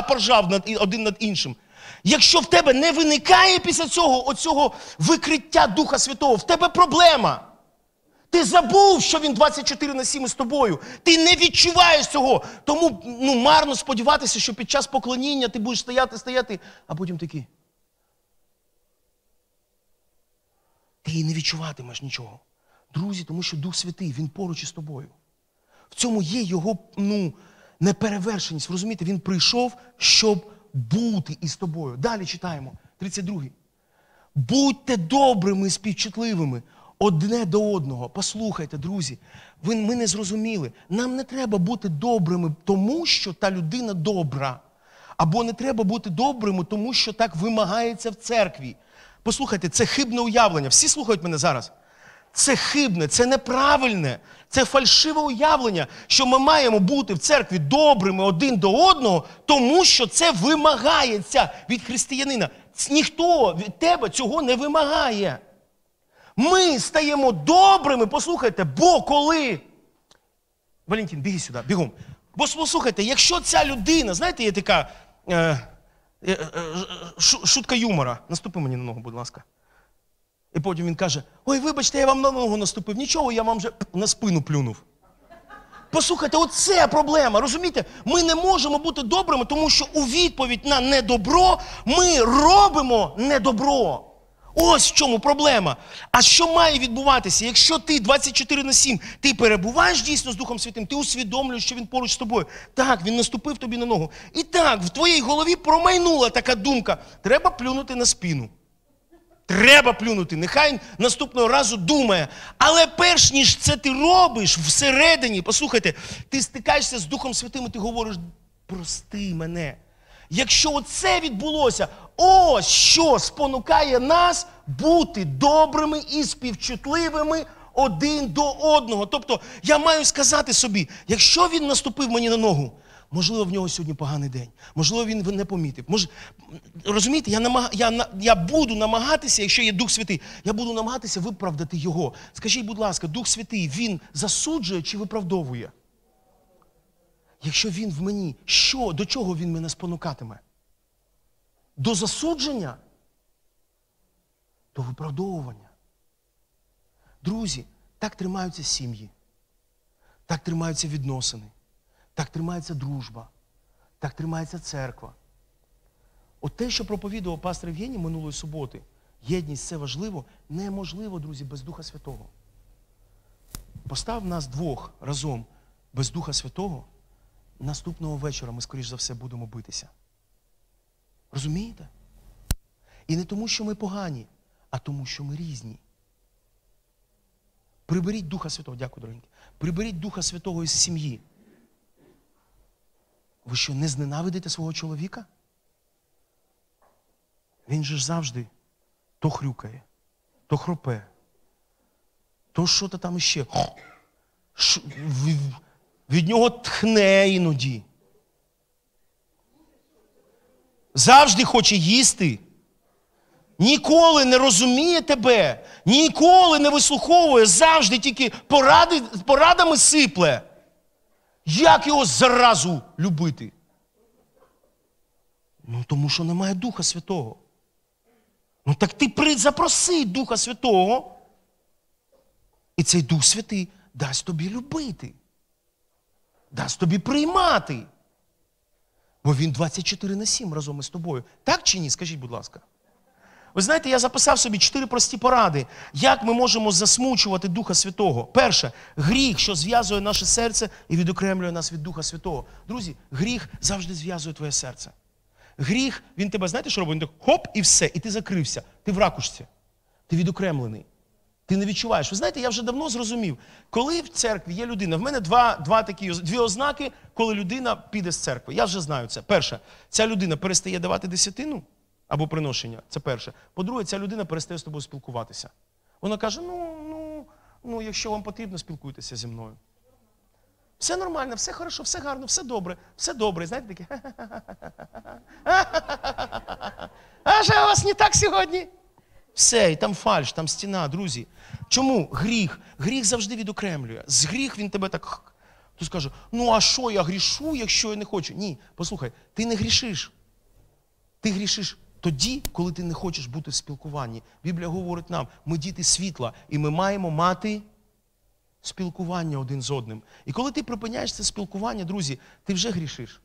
поржав над один над іншим. Якщо в тебе не виникає після цього оцього викриття Духа Святого, в тебе проблема. Ти забув, що він 24 на 7 з тобою. Ти не відчуваєш цього. Тому ну, марно сподіватися, що під час поклоніння ти будеш стояти, стояти, а потім такий. Ти не відчуватимеш нічого. Друзі, тому що Дух Святий, Він поруч із тобою. В цьому є його ну, неперевершеність. Розумієте, він прийшов, щоб бути із тобою. Далі читаємо. 32. Будьте добрими і співчутливими одне до одного. Послухайте, друзі, ви, ми не зрозуміли. Нам не треба бути добрими, тому що та людина добра. Або не треба бути добрими, тому що так вимагається в церкві. Послухайте, це хибне уявлення. Всі слухають мене зараз. Це хибне, це неправильне, це фальшиве уявлення, що ми маємо бути в церкві добрими один до одного, тому що це вимагається від християнина. Ніхто від тебе цього не вимагає. Ми стаємо добрими, послухайте, бо коли. Валентин, біги сюди, бігом. Бо послухайте, якщо ця людина, знаєте, є така е, е, е, шутка юмора. Наступи мені на ногу, будь ласка. І потім він каже: Ой, вибачте, я вам на ногу наступив. Нічого, я вам вже на спину плюнув. Послухайте, оце проблема. Розумієте? Ми не можемо бути добрими, тому що у відповідь на недобро ми робимо недобро. Ось в чому проблема. А що має відбуватися? Якщо ти 24 на 7, ти перебуваєш дійсно з Духом Святим, ти усвідомлюєш, що він поруч з тобою. Так, він наступив тобі на ногу. І так, в твоїй голові промайнула така думка: треба плюнути на спину. Треба плюнути. Нехай наступного разу думає. Але перш ніж це ти робиш всередині, послухайте, ти стикаєшся з Духом Святим, і ти говориш, прости мене. Якщо оце відбулося, ось що спонукає нас бути добрими і співчутливими один до одного. Тобто я маю сказати собі, якщо він наступив мені на ногу, Можливо, в нього сьогодні поганий день. Можливо, він не помітив. Мож... Розумієте, я, намаг... я, я буду намагатися, якщо є Дух Святий, я буду намагатися виправдати його. Скажіть, будь ласка, Дух Святий, він засуджує чи виправдовує? Якщо він в мені, що, до чого він мене спонукатиме? До засудження? До виправдовування. Друзі, так тримаються сім'ї, так тримаються відносини. Так тримається дружба, так тримається церква. От те, що проповідував пастор Євгеній минулої суботи, єдність це важливо, неможливо, друзі, без Духа Святого. Постав нас двох разом без Духа Святого, наступного вечора ми, скоріш за все, будемо битися. Розумієте? І не тому, що ми погані, а тому, що ми різні. Приберіть Духа Святого, дякую, дорогенькі. Приберіть Духа Святого із сім'ї. Ви що, не зненавидите свого чоловіка? Він же ж завжди то хрюкає, то хропе, то що то там іще. Ш- Від нього тхне іноді. Завжди хоче їсти. Ніколи не розуміє тебе, ніколи не вислуховує, завжди тільки поради, порадами сипле. Як його заразу любити? Ну, тому що немає Духа Святого. Ну так ти при... запроси Духа Святого, і цей Дух Святий дасть тобі любити, дасть тобі приймати. Бо він 24 на 7 разом із тобою. Так чи ні? Скажіть, будь ласка. Ви знаєте, я записав собі чотири прості поради, як ми можемо засмучувати Духа Святого. Перше, гріх, що зв'язує наше серце і відокремлює нас від Духа Святого. Друзі, гріх завжди зв'язує твоє серце. Гріх, він тебе, знаєте, що робить? Він так хоп, і все, і ти закрився. Ти в ракушці. Ти відокремлений. Ти не відчуваєш. Ви знаєте, я вже давно зрозумів, коли в церкві є людина, в мене два, два такі дві ознаки, коли людина піде з церкви. Я вже знаю це. Перше, ця людина перестає давати десятину або приношення. Це перше. По-друге, ця людина перестає з тобою спілкуватися. Вона каже: ну, ну, ну, якщо вам потрібно, спілкуйтеся зі мною. Все нормально, все хорошо, все гарно, все добре, все добре. Знаєте, таке. А що у вас не так сьогодні? Все, і там фальш, там стіна, друзі. Чому? Гріх. Гріх завжди відокремлює. З гріх він тебе так. Ти скаже, ну а що я грішу, якщо я не хочу? Ні, послухай, ти не грішиш. Ти грішиш тоді, коли ти не хочеш бути в спілкуванні. Біблія говорить нам, ми діти світла, і ми маємо мати спілкування один з одним. І коли ти припиняєш це спілкування, друзі, ти вже грішиш.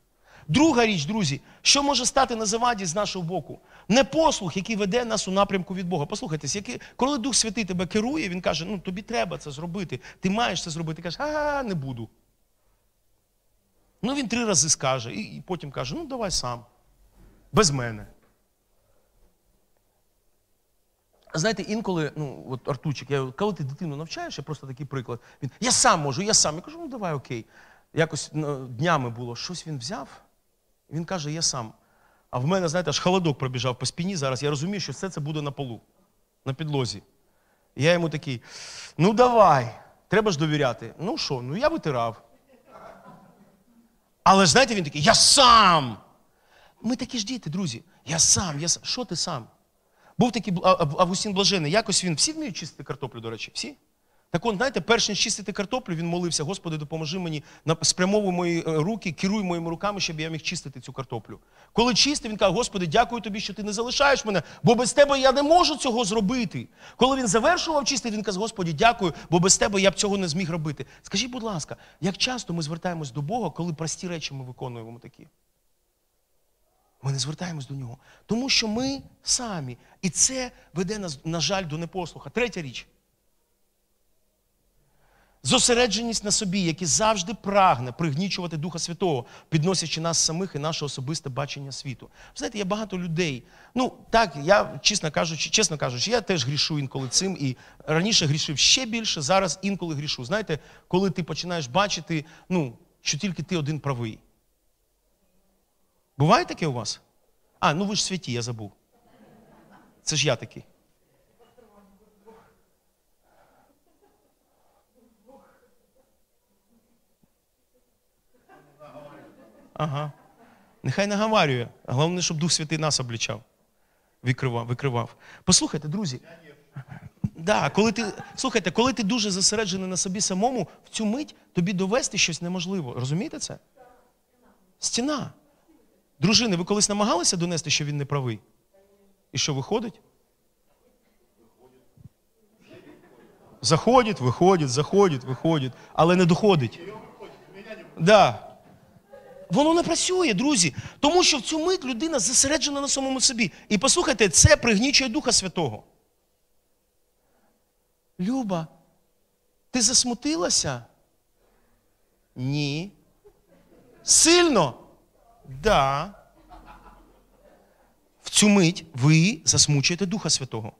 Друга річ, друзі, що може стати на заваді з нашого боку? Не послух, який веде нас у напрямку від Бога. Послухайтесь, який, коли Дух Святий тебе керує, він каже, ну тобі треба це зробити, ти маєш це зробити. Ти кажеш, а не буду. Ну він три рази скаже, і, і потім каже, ну давай сам. Без мене. Знаєте, інколи, ну, от Артучик, я, коли ти дитину навчаєш, я просто такий приклад. Він, я сам можу, я сам. Я кажу, ну давай, окей. Якось ну, днями було, щось він взяв, він каже, я сам. А в мене, знаєте, аж холодок пробіжав по спині зараз. Я розумію, що все це буде на полу, на підлозі. Я йому такий, ну давай, треба ж довіряти. Ну що, ну я витирав. Але ж знаєте, він такий, я сам. Ми такі ж діти, друзі. Я сам, я сам. Що ти сам? Був такий Августін Блажений, якось він всі вміють чистити картоплю, до речі, всі? Так он, знаєте, перш ніж чистити картоплю, він молився, Господи, допоможи мені, спрямовуй мої е, руки, керуй моїми руками, щоб я міг чистити цю картоплю. Коли чистив, він каже, Господи, дякую тобі, що ти не залишаєш мене, бо без тебе я не можу цього зробити. Коли він завершував чистити, він каже, Господи, дякую, бо без тебе я б цього не зміг робити. Скажіть, будь ласка, як часто ми звертаємось до Бога, коли прості речі ми виконуємо такі? Ми не звертаємось до нього. Тому що ми самі. І це веде нас, на жаль, до непослуха. Третя річ. Зосередженість на собі, який завжди прагне пригнічувати Духа Святого, підносячи нас самих і наше особисте бачення світу. Знаєте, є багато людей. Ну, так, я, чесно кажучи, чесно кажучи, я теж грішу інколи цим, і раніше грішив ще більше, зараз інколи грішу. Знаєте, коли ти починаєш бачити, ну, що тільки ти один правий. Буває таке у вас? А, ну ви ж святі, я забув. Це ж я такий. Ага. Нехай наговарює. Головне, щоб Дух Святий нас облічав, викривав. викривав. Послухайте, друзі. Да, коли ти, Слухайте, коли ти дуже зосереджений на собі самому, в цю мить тобі довести щось неможливо. Розумієте це? Стіна. Дружини, ви колись намагалися донести, що він не правий? І що виходить? Заходить, виходить, заходить, виходить, але не доходить. Да. Воно не працює, друзі. Тому що в цю мить людина зосереджена на самому собі. І послухайте, це пригнічує Духа Святого. Люба, ти засмутилася? Ні. Сильно? Да. В цю мить ви засмучуєте Духа Святого.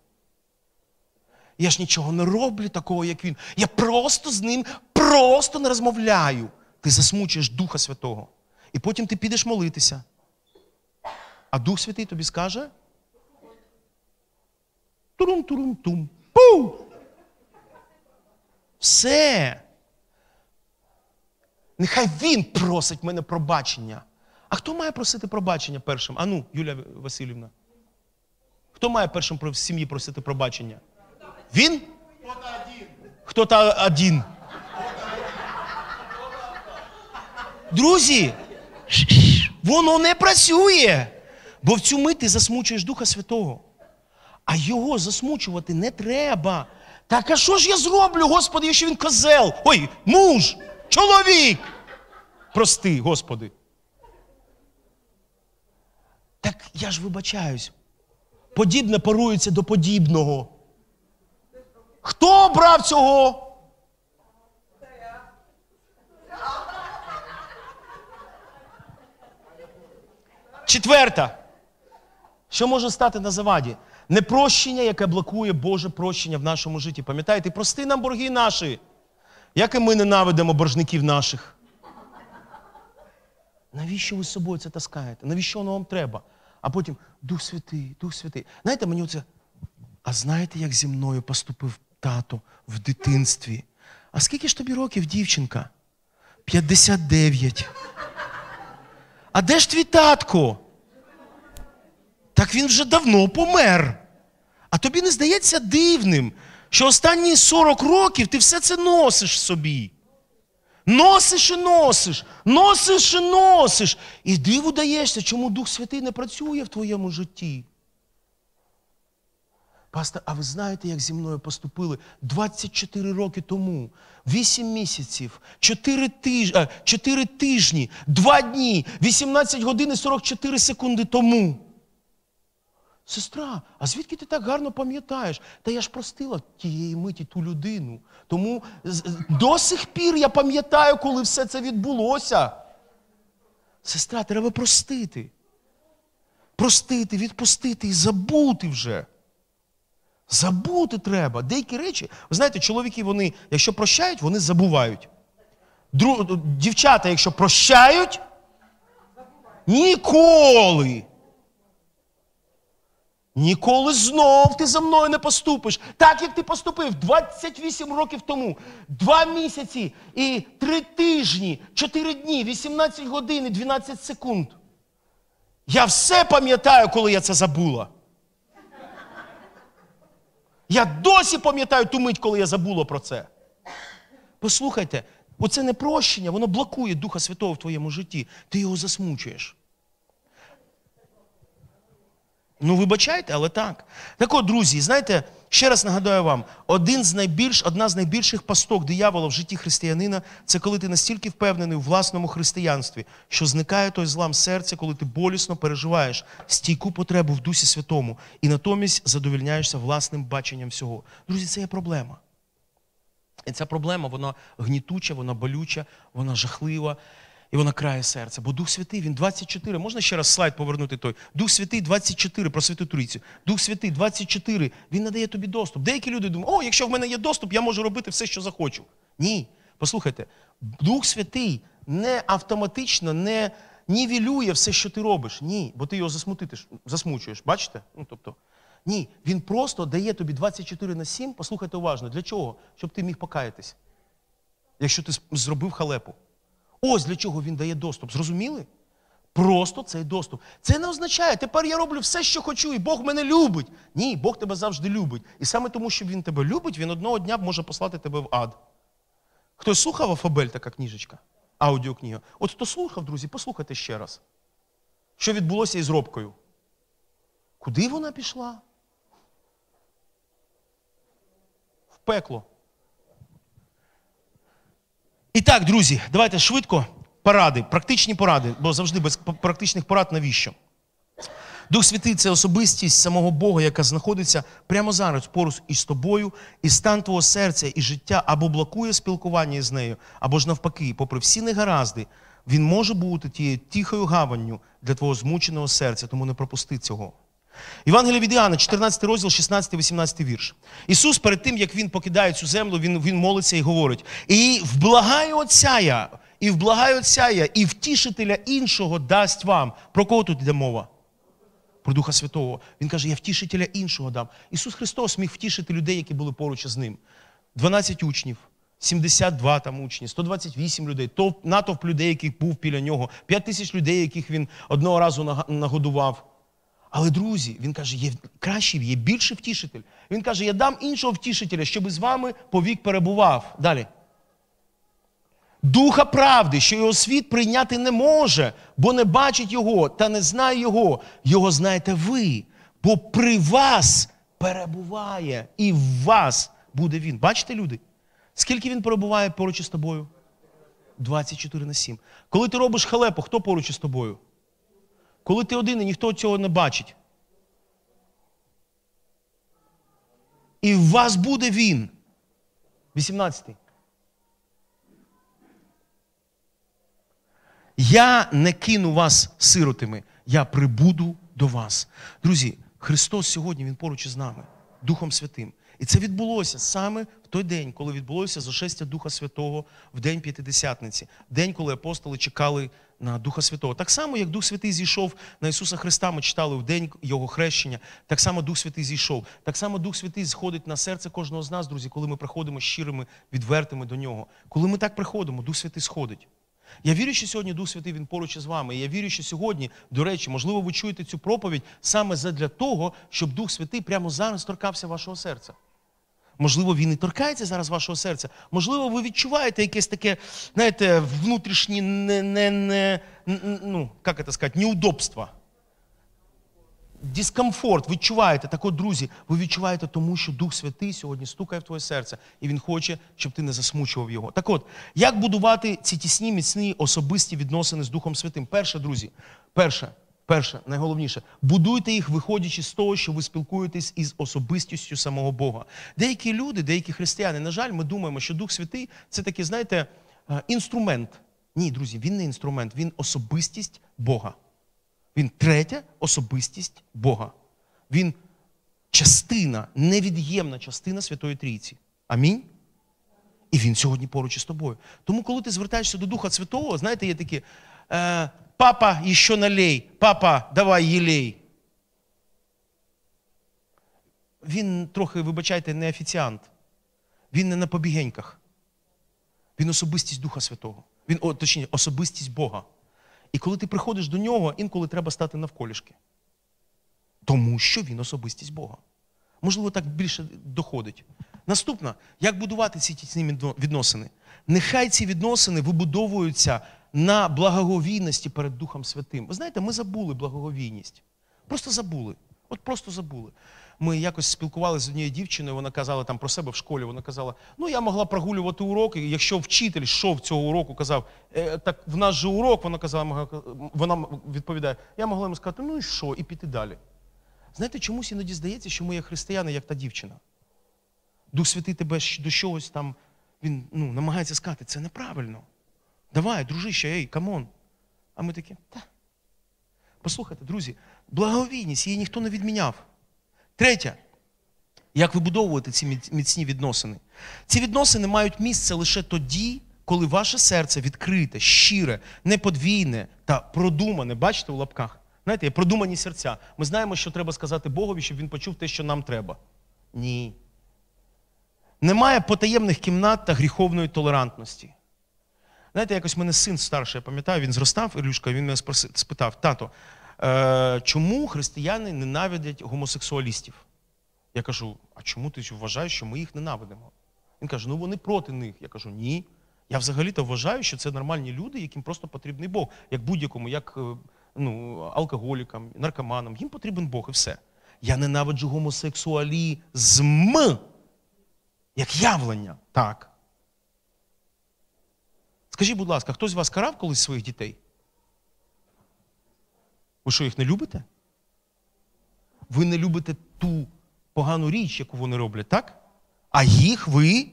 Я ж нічого не роблю такого, як він. Я просто з ним просто не розмовляю. Ти засмучуєш Духа Святого. І потім ти підеш молитися. А Дух Святий тобі скаже. Турум-турум-тум. Пу! Все. Нехай він просить мене пробачення. А хто має просити пробачення першим? Ану, Юлія Васильівна. Хто має першим в сім'ї просити пробачення? Він? Хто-то один. Друзі, воно не працює. Бо в цю мить ти засмучуєш Духа Святого. А його засмучувати не треба. Так а що ж я зроблю, Господи, якщо він козел? Ой, муж, чоловік. Прости, Господи. Так я ж вибачаюсь. Подібне парується до подібного. Хто обрав цього? Четверта. Що може стати на заваді? Непрощення, яке блокує Боже прощення в нашому житті. Пам'ятаєте, прости нам борги наші, як і ми ненавидимо боржників наших. Навіщо ви з собою це таскаєте? Навіщо воно вам треба? А потім Дух Святий, Дух Святий. Знаєте, мені оце. А знаєте, як зі мною поступив тато в дитинстві? А скільки ж тобі років, дівчинка? 59. А де ж твій татко? Так він вже давно помер. А тобі не здається дивним, що останні 40 років ти все це носиш собі. Носиш і носиш, носиш і носиш. І диву даєшся, чому Дух Святий не працює в твоєму житті. Пастор, а ви знаєте, як зі мною поступили 24 роки тому, 8 місяців, 4 тижні, 4 тижні, 2 дні, 18 годин і 44 секунди тому. Сестра, а звідки ти так гарно пам'ятаєш? Та я ж простила тієї миті ту людину. Тому до сих пір я пам'ятаю, коли все це відбулося. Сестра, треба простити. Простити, відпустити і забути вже. Забути треба. Деякі речі, ви знаєте, чоловіки, вони, якщо прощають, вони забувають. Дру... Дівчата, якщо прощають, ніколи. Ніколи знов ти за мною не поступиш, так як ти поступив 28 років тому, два місяці і три тижні, 4 дні, 18 годин і 12 секунд. Я все пам'ятаю, коли я це забула. Я досі пам'ятаю ту мить, коли я забула про це. Послухайте, оце непрощення, воно блокує Духа Святого в твоєму житті. Ти його засмучуєш. Ну, вибачайте, але так. Так от, друзі, знаєте, ще раз нагадаю вам, один з найбільш, одна з найбільших пасток диявола в житті християнина це коли ти настільки впевнений у власному християнстві, що зникає той злам серця, коли ти болісно переживаєш стійку потребу в Дусі Святому і натомість задовільняєшся власним баченням всього. Друзі, це є проблема. І ця проблема, вона гнітуча, вона болюча, вона жахлива. І вона крає серце. Бо Дух Святий, він 24. Можна ще раз слайд повернути той? Дух Святий 24 про Святу Трійцю. Дух Святий 24, він надає тобі доступ. Деякі люди думають, о, якщо в мене є доступ, я можу робити все, що захочу. Ні. Послухайте, Дух Святий не автоматично не нівелює все, що ти робиш. Ні, бо ти його засмутитиш, засмучуєш. Бачите? Ну, тобто, Ні, він просто дає тобі 24 на 7, послухайте уважно. Для чого? Щоб ти міг покаятись. Якщо ти зробив халепу. Ось для чого він дає доступ. Зрозуміли? Просто цей доступ. Це не означає, тепер я роблю все, що хочу, і Бог мене любить. Ні, Бог тебе завжди любить. І саме тому, що Він тебе любить, він одного дня може послати тебе в ад. Хтось слухав Афабель, така книжечка, аудіокнига? От хто слухав, друзі, послухайте ще раз. Що відбулося із робкою? Куди вона пішла? В пекло. І так, друзі, давайте швидко поради, практичні поради, бо завжди без практичних порад навіщо? Дух Святий це особистість самого Бога, яка знаходиться прямо зараз поруч із тобою, і стан твого серця і життя або блокує спілкування з нею, або ж навпаки, попри всі негаразди, він може бути тією тихою гаванню для твого змученого серця, тому не пропусти цього. Євангелія від Іоанна, 14 розділ, 16-18 вірш. Ісус перед тим, як Він покидає цю землю, Він він молиться і говорить: І вблагаю Отця я, і вблагаю Отця я, і втішителя іншого дасть вам. Про кого тут йде мова? Про Духа Святого. Він каже, я втішителя іншого дам. Ісус Христос міг втішити людей, які були поруч з ним. 12 учнів. 72 там учні, 128 людей, натовп людей, яких був біля нього, 5 тисяч людей, яких він одного разу нагодував. Але, друзі, він каже, є кращий, є більший втішитель. Він каже, я дам іншого втішителя, щоб з вами повік перебував. Далі. Духа правди, що його світ прийняти не може, бо не бачить його та не знає його. Його знаєте ви, бо при вас перебуває і в вас буде він. Бачите, люди? Скільки він перебуває поруч із тобою? 24 на 7. Коли ти робиш халепу, хто поруч із тобою? Коли ти один і ніхто цього не бачить. І в вас буде він. 18. Я не кину вас сиротами, я прибуду до вас. Друзі, Христос сьогодні Він поруч із нами, Духом Святим. І це відбулося саме той день, коли відбулося зашестя Духа Святого в день П'ятидесятниці, день, коли апостоли чекали на Духа Святого. Так само, як Дух Святий зійшов на Ісуса Христа, ми читали в день Його хрещення, так само Дух Святий зійшов. Так само Дух Святий сходить на серце кожного з нас, друзі, коли ми приходимо щирими, відвертими до Нього. Коли ми так приходимо, Дух Святий сходить. Я вірю, що сьогодні Дух Святий Він поруч із вами. І я вірю, що сьогодні, до речі, можливо, ви чуєте цю проповідь саме задля того, щоб Дух Святий прямо зараз торкався вашого серця. Можливо, він і торкається зараз вашого серця. Можливо, ви відчуваєте якесь таке, знаєте, внутрішнє не, не, не, ну, як це сказати, неудобство. Дискомфорт відчуваєте. Так от, друзі, ви відчуваєте тому, що Дух Святий сьогодні стукає в твоє серце, і Він хоче, щоб ти не засмучував його. Так от, як будувати ці тісні, міцні особисті відносини з Духом Святим? Перше, друзі, перше, перше, найголовніше, будуйте їх, виходячи з того, що ви спілкуєтесь із особистістю самого Бога. Деякі люди, деякі християни, на жаль, ми думаємо, що Дух Святий це такий, знаєте, е, інструмент. Ні, друзі, він не інструмент, він особистість Бога. Він третя особистість Бога. Він частина, невід'ємна частина Святої Трійці. Амінь. І він сьогодні поруч із тобою. Тому, коли ти звертаєшся до Духа Святого, знаєте, є такі: е, папа, ще налей, папа, давай єлей. Він трохи, вибачайте, не офіціант. Він не на побігеньках. Він особистість Духа Святого. Він, о, точніше, особистість Бога. І коли ти приходиш до нього, інколи треба стати навколішки. Тому що він особистість Бога. Можливо, так більше доходить. Наступне, як будувати ці тісні відносини? Нехай ці відносини вибудовуються на благоговійності перед Духом Святим. Ви знаєте, ми забули благоговійність. Просто забули. От просто забули. Ми якось спілкувалися з однією дівчиною, вона казала там про себе в школі. Вона казала: ну я могла прогулювати уроки. Якщо вчитель йшов цього уроку, казав, «Е, так в нас же урок, вона казала, вона відповідає, я могла йому сказати, ну і що, і піти далі. Знаєте, чомусь іноді здається, що ми є християни, як та дівчина. Дух Святий тебе до чогось там, він ну, намагається сказати, це неправильно. Давай, дружище, ей, come on. А ми такі, та. Послухайте, друзі, благовійність її ніхто не відміняв. Третє, як вибудовувати ці міцні відносини? Ці відносини мають місце лише тоді, коли ваше серце відкрите, щире, неподвійне та продумане. Бачите у лапках? Знаєте, є продумані серця. Ми знаємо, що треба сказати Богові, щоб він почув те, що нам треба. Ні. Немає потаємних кімнат та гріховної толерантності. Знаєте, якось в мене син старший, я пам'ятаю, він зростав, Ілюшка, він мене спитав, тато, е, чому християни ненавидять гомосексуалістів? Я кажу, а чому ти вважаєш, що ми їх ненавидимо? Він каже, ну вони проти них. Я кажу, ні. Я взагалі-то вважаю, що це нормальні люди, яким просто потрібний Бог, як будь-якому, як е, ну, алкоголікам, наркоманам. Їм потрібен Бог і все. Я ненавиджу гомосексуалізм як явлення. Так. Скажіть, будь ласка, хтось з вас карав колись своїх дітей? Ви що, їх не любите? Ви не любите ту погану річ, яку вони роблять, так? А їх ви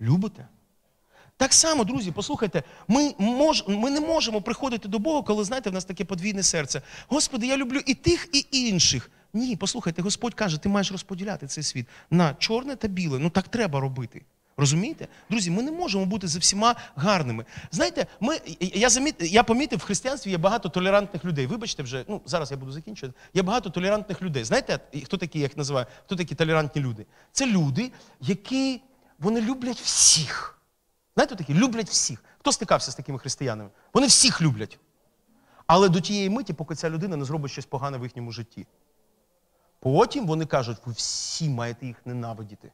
любите. Так само, друзі, послухайте, ми, мож, ми не можемо приходити до Бога, коли, знаєте, в нас таке подвійне серце. Господи, я люблю і тих, і інших. Ні, послухайте, Господь каже, ти маєш розподіляти цей світ на чорне та біле. Ну так треба робити. Розумієте? Друзі, ми не можемо бути за всіма гарними. Знаєте, ми, я, заміт, я помітив, в християнстві є багато толерантних людей. Вибачте вже, ну зараз я буду закінчувати. Є багато толерантних людей. Знаєте, хто такі, я їх називаю? Хто такі толерантні люди? Це люди, які вони люблять всіх. Знаєте, такі люблять всіх. Хто стикався з такими християнами? Вони всіх люблять. Але до тієї миті, поки ця людина не зробить щось погане в їхньому житті. Потім вони кажуть, ви всі маєте їх ненавидіти.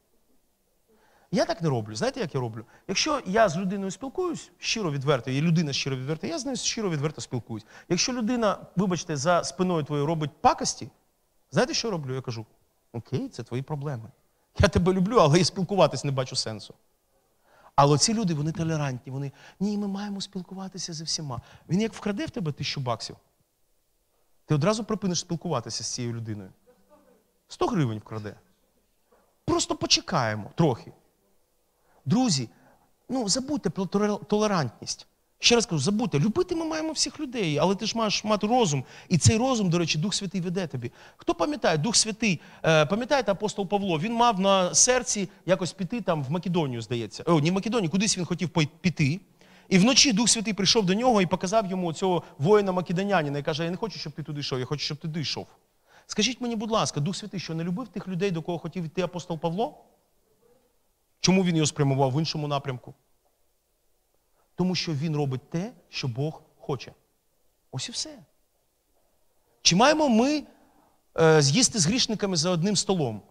Я так не роблю. Знаєте, як я роблю? Якщо я з людиною спілкуюсь, щиро відверто, і людина щиро відверта, я з нею щиро відверто спілкуюсь. Якщо людина, вибачте, за спиною твоєю робить пакості, знаєте, що роблю? Я кажу: окей, це твої проблеми. Я тебе люблю, але і спілкуватись не бачу сенсу. Але ці люди, вони толерантні, вони ні, ми маємо спілкуватися зі всіма. Він як вкраде в тебе тисячу баксів, ти одразу припиниш спілкуватися з цією людиною. 100 гривень вкраде. Просто почекаємо трохи. Друзі, ну забудьте про толерантність. Ще раз кажу, забудьте, любити ми маємо всіх людей, але ти ж маєш мати розум. І цей розум, до речі, Дух Святий веде тобі. Хто пам'ятає, Дух Святий, е, пам'ятаєте апостол Павло, він мав на серці якось піти там в Македонію, здається. О, не в Македонію, кудись він хотів піти. І вночі Дух Святий прийшов до нього і показав йому цього воїна македонянина і каже: Я не хочу, щоб ти туди йшов, я хочу, щоб ти йшов. Скажіть мені, будь ласка, Дух Святий, що не любив тих людей, до кого хотів йти апостол Павло? Чому він його спрямував в іншому напрямку? Тому що він робить те, що Бог хоче. Ось і все. Чи маємо ми е, з'їсти з грішниками за одним столом?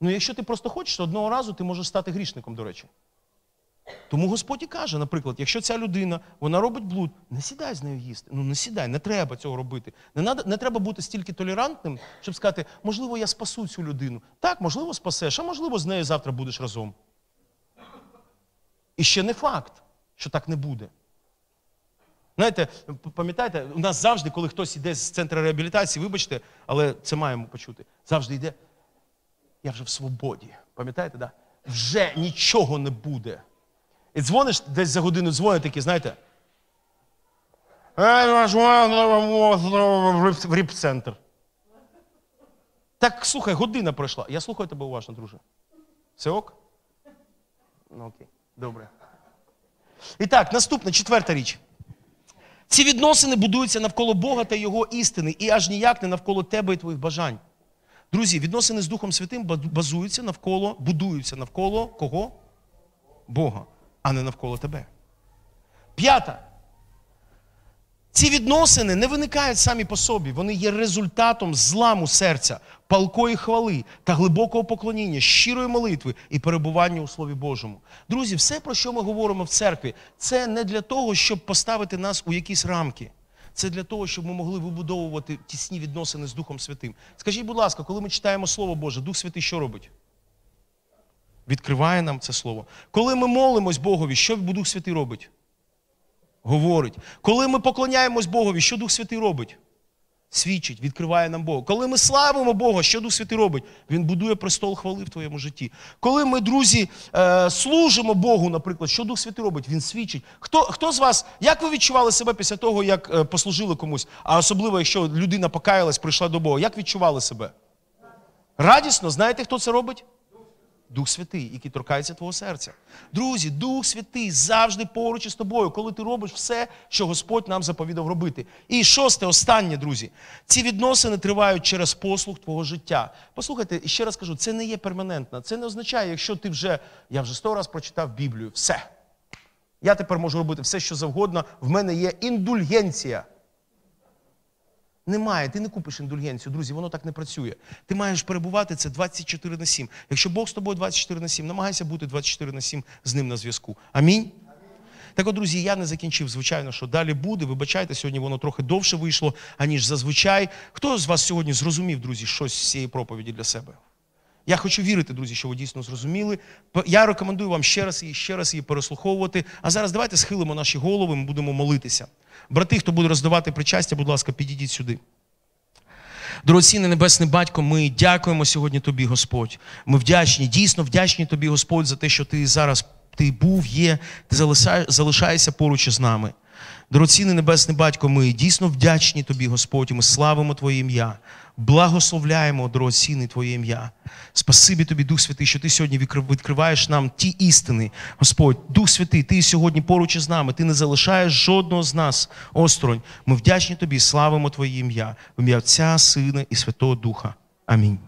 Ну, якщо ти просто хочеш, то одного разу ти можеш стати грішником, до речі. Тому Господь і каже, наприклад, якщо ця людина вона робить блуд, не сідай з нею їсти. Ну не сідай, не треба цього робити. Не, надо, не треба бути стільки толерантним, щоб сказати, можливо, я спасу цю людину. Так, можливо, спасеш, а можливо, з нею завтра будеш разом. І ще не факт, що так не буде. Знаєте, пам'ятаєте, у нас завжди, коли хтось йде з центру реабілітації, вибачте, але це маємо почути. Завжди йде. Я вже в свободі. Пам'ятаєте, да? Вже нічого не буде. І дзвониш десь за годину дзвонить такі, знаєте. В ріп-центр. Так, слухай, година пройшла. Я слухаю тебе уважно, друже. Все ок? Ну окей, добре. І так, наступна, четверта річ. Ці відносини будуються навколо Бога та Його істини, і аж ніяк не навколо тебе і твоїх бажань. Друзі, відносини з Духом Святим базуються навколо, будуються навколо кого? Бога, а не навколо тебе. П'ята. Ці відносини не виникають самі по собі, вони є результатом зламу серця, палкої хвали та глибокого поклоніння, щирої молитви і перебування у Слові Божому. Друзі, все, про що ми говоримо в церкві, це не для того, щоб поставити нас у якісь рамки. Це для того, щоб ми могли вибудовувати тісні відносини з Духом Святим. Скажіть, будь ласка, коли ми читаємо Слово Боже, Дух Святий що робить? Відкриває нам це слово. Коли ми молимось Богові, що Дух Святий робить? Говорить. Коли ми поклоняємось Богові, що Дух Святий робить? Свідчить, відкриває нам Бога. Коли ми славимо Бога, що Дух Святий робить? Він будує престол хвали в твоєму житті. Коли ми, друзі, е, служимо Богу, наприклад, що Дух Святий робить? Він свідчить. Хто, хто з вас, як ви відчували себе після того, як е, послужили комусь, а особливо, якщо людина покаялась, прийшла до Бога, як відчували себе? Радісно, знаєте, хто це робить? Дух Святий, який торкається твого серця. Друзі, Дух Святий завжди поруч із тобою, коли ти робиш все, що Господь нам заповідав робити. І шосте, останнє, друзі, ці відносини тривають через послуг твого життя. Послухайте, ще раз кажу, це не є перманентно. Це не означає, якщо ти вже, я вже сто раз прочитав Біблію, все. Я тепер можу робити все, що завгодно. В мене є індульгенція. Немає, ти не купиш індульгенцію, друзі, воно так не працює. Ти маєш перебувати це 24 на 7. Якщо Бог з тобою 24 на 7, намагайся бути 24 на 7 з ним на зв'язку. Амінь. Так от, друзі, я не закінчив, звичайно, що далі буде. Вибачайте, сьогодні воно трохи довше вийшло, аніж зазвичай. Хто з вас сьогодні зрозумів, друзі, щось з цієї проповіді для себе? Я хочу вірити, друзі, що ви дійсно зрозуміли. Я рекомендую вам ще раз і ще раз її переслуховувати. А зараз давайте схилимо наші голови, ми будемо молитися. Брати, хто буде роздавати причастя, будь ласка, підійдіть сюди. Дорогоцінний Небесний Батько, ми дякуємо сьогодні Тобі, Господь. Ми вдячні, дійсно вдячні Тобі, Господь, за те, що Ти зараз ти був, є, ти залишаєшся поруч із нами. Дорогоцінний Небесний Батько, ми дійсно вдячні Тобі, Господь, і ми славимо Твоє ім'я. Благословляємо, дорогоцінний Твоє ім'я. Спасибі Тобі, Дух Святий, що Ти сьогодні відкриваєш нам ті істини. Господь, Дух Святий, Ти сьогодні поруч із нами, Ти не залишаєш жодного з нас осторонь. Ми вдячні Тобі, славимо Твоє ім'я. В ім'я Отця, Сина і Святого Духа. Амінь.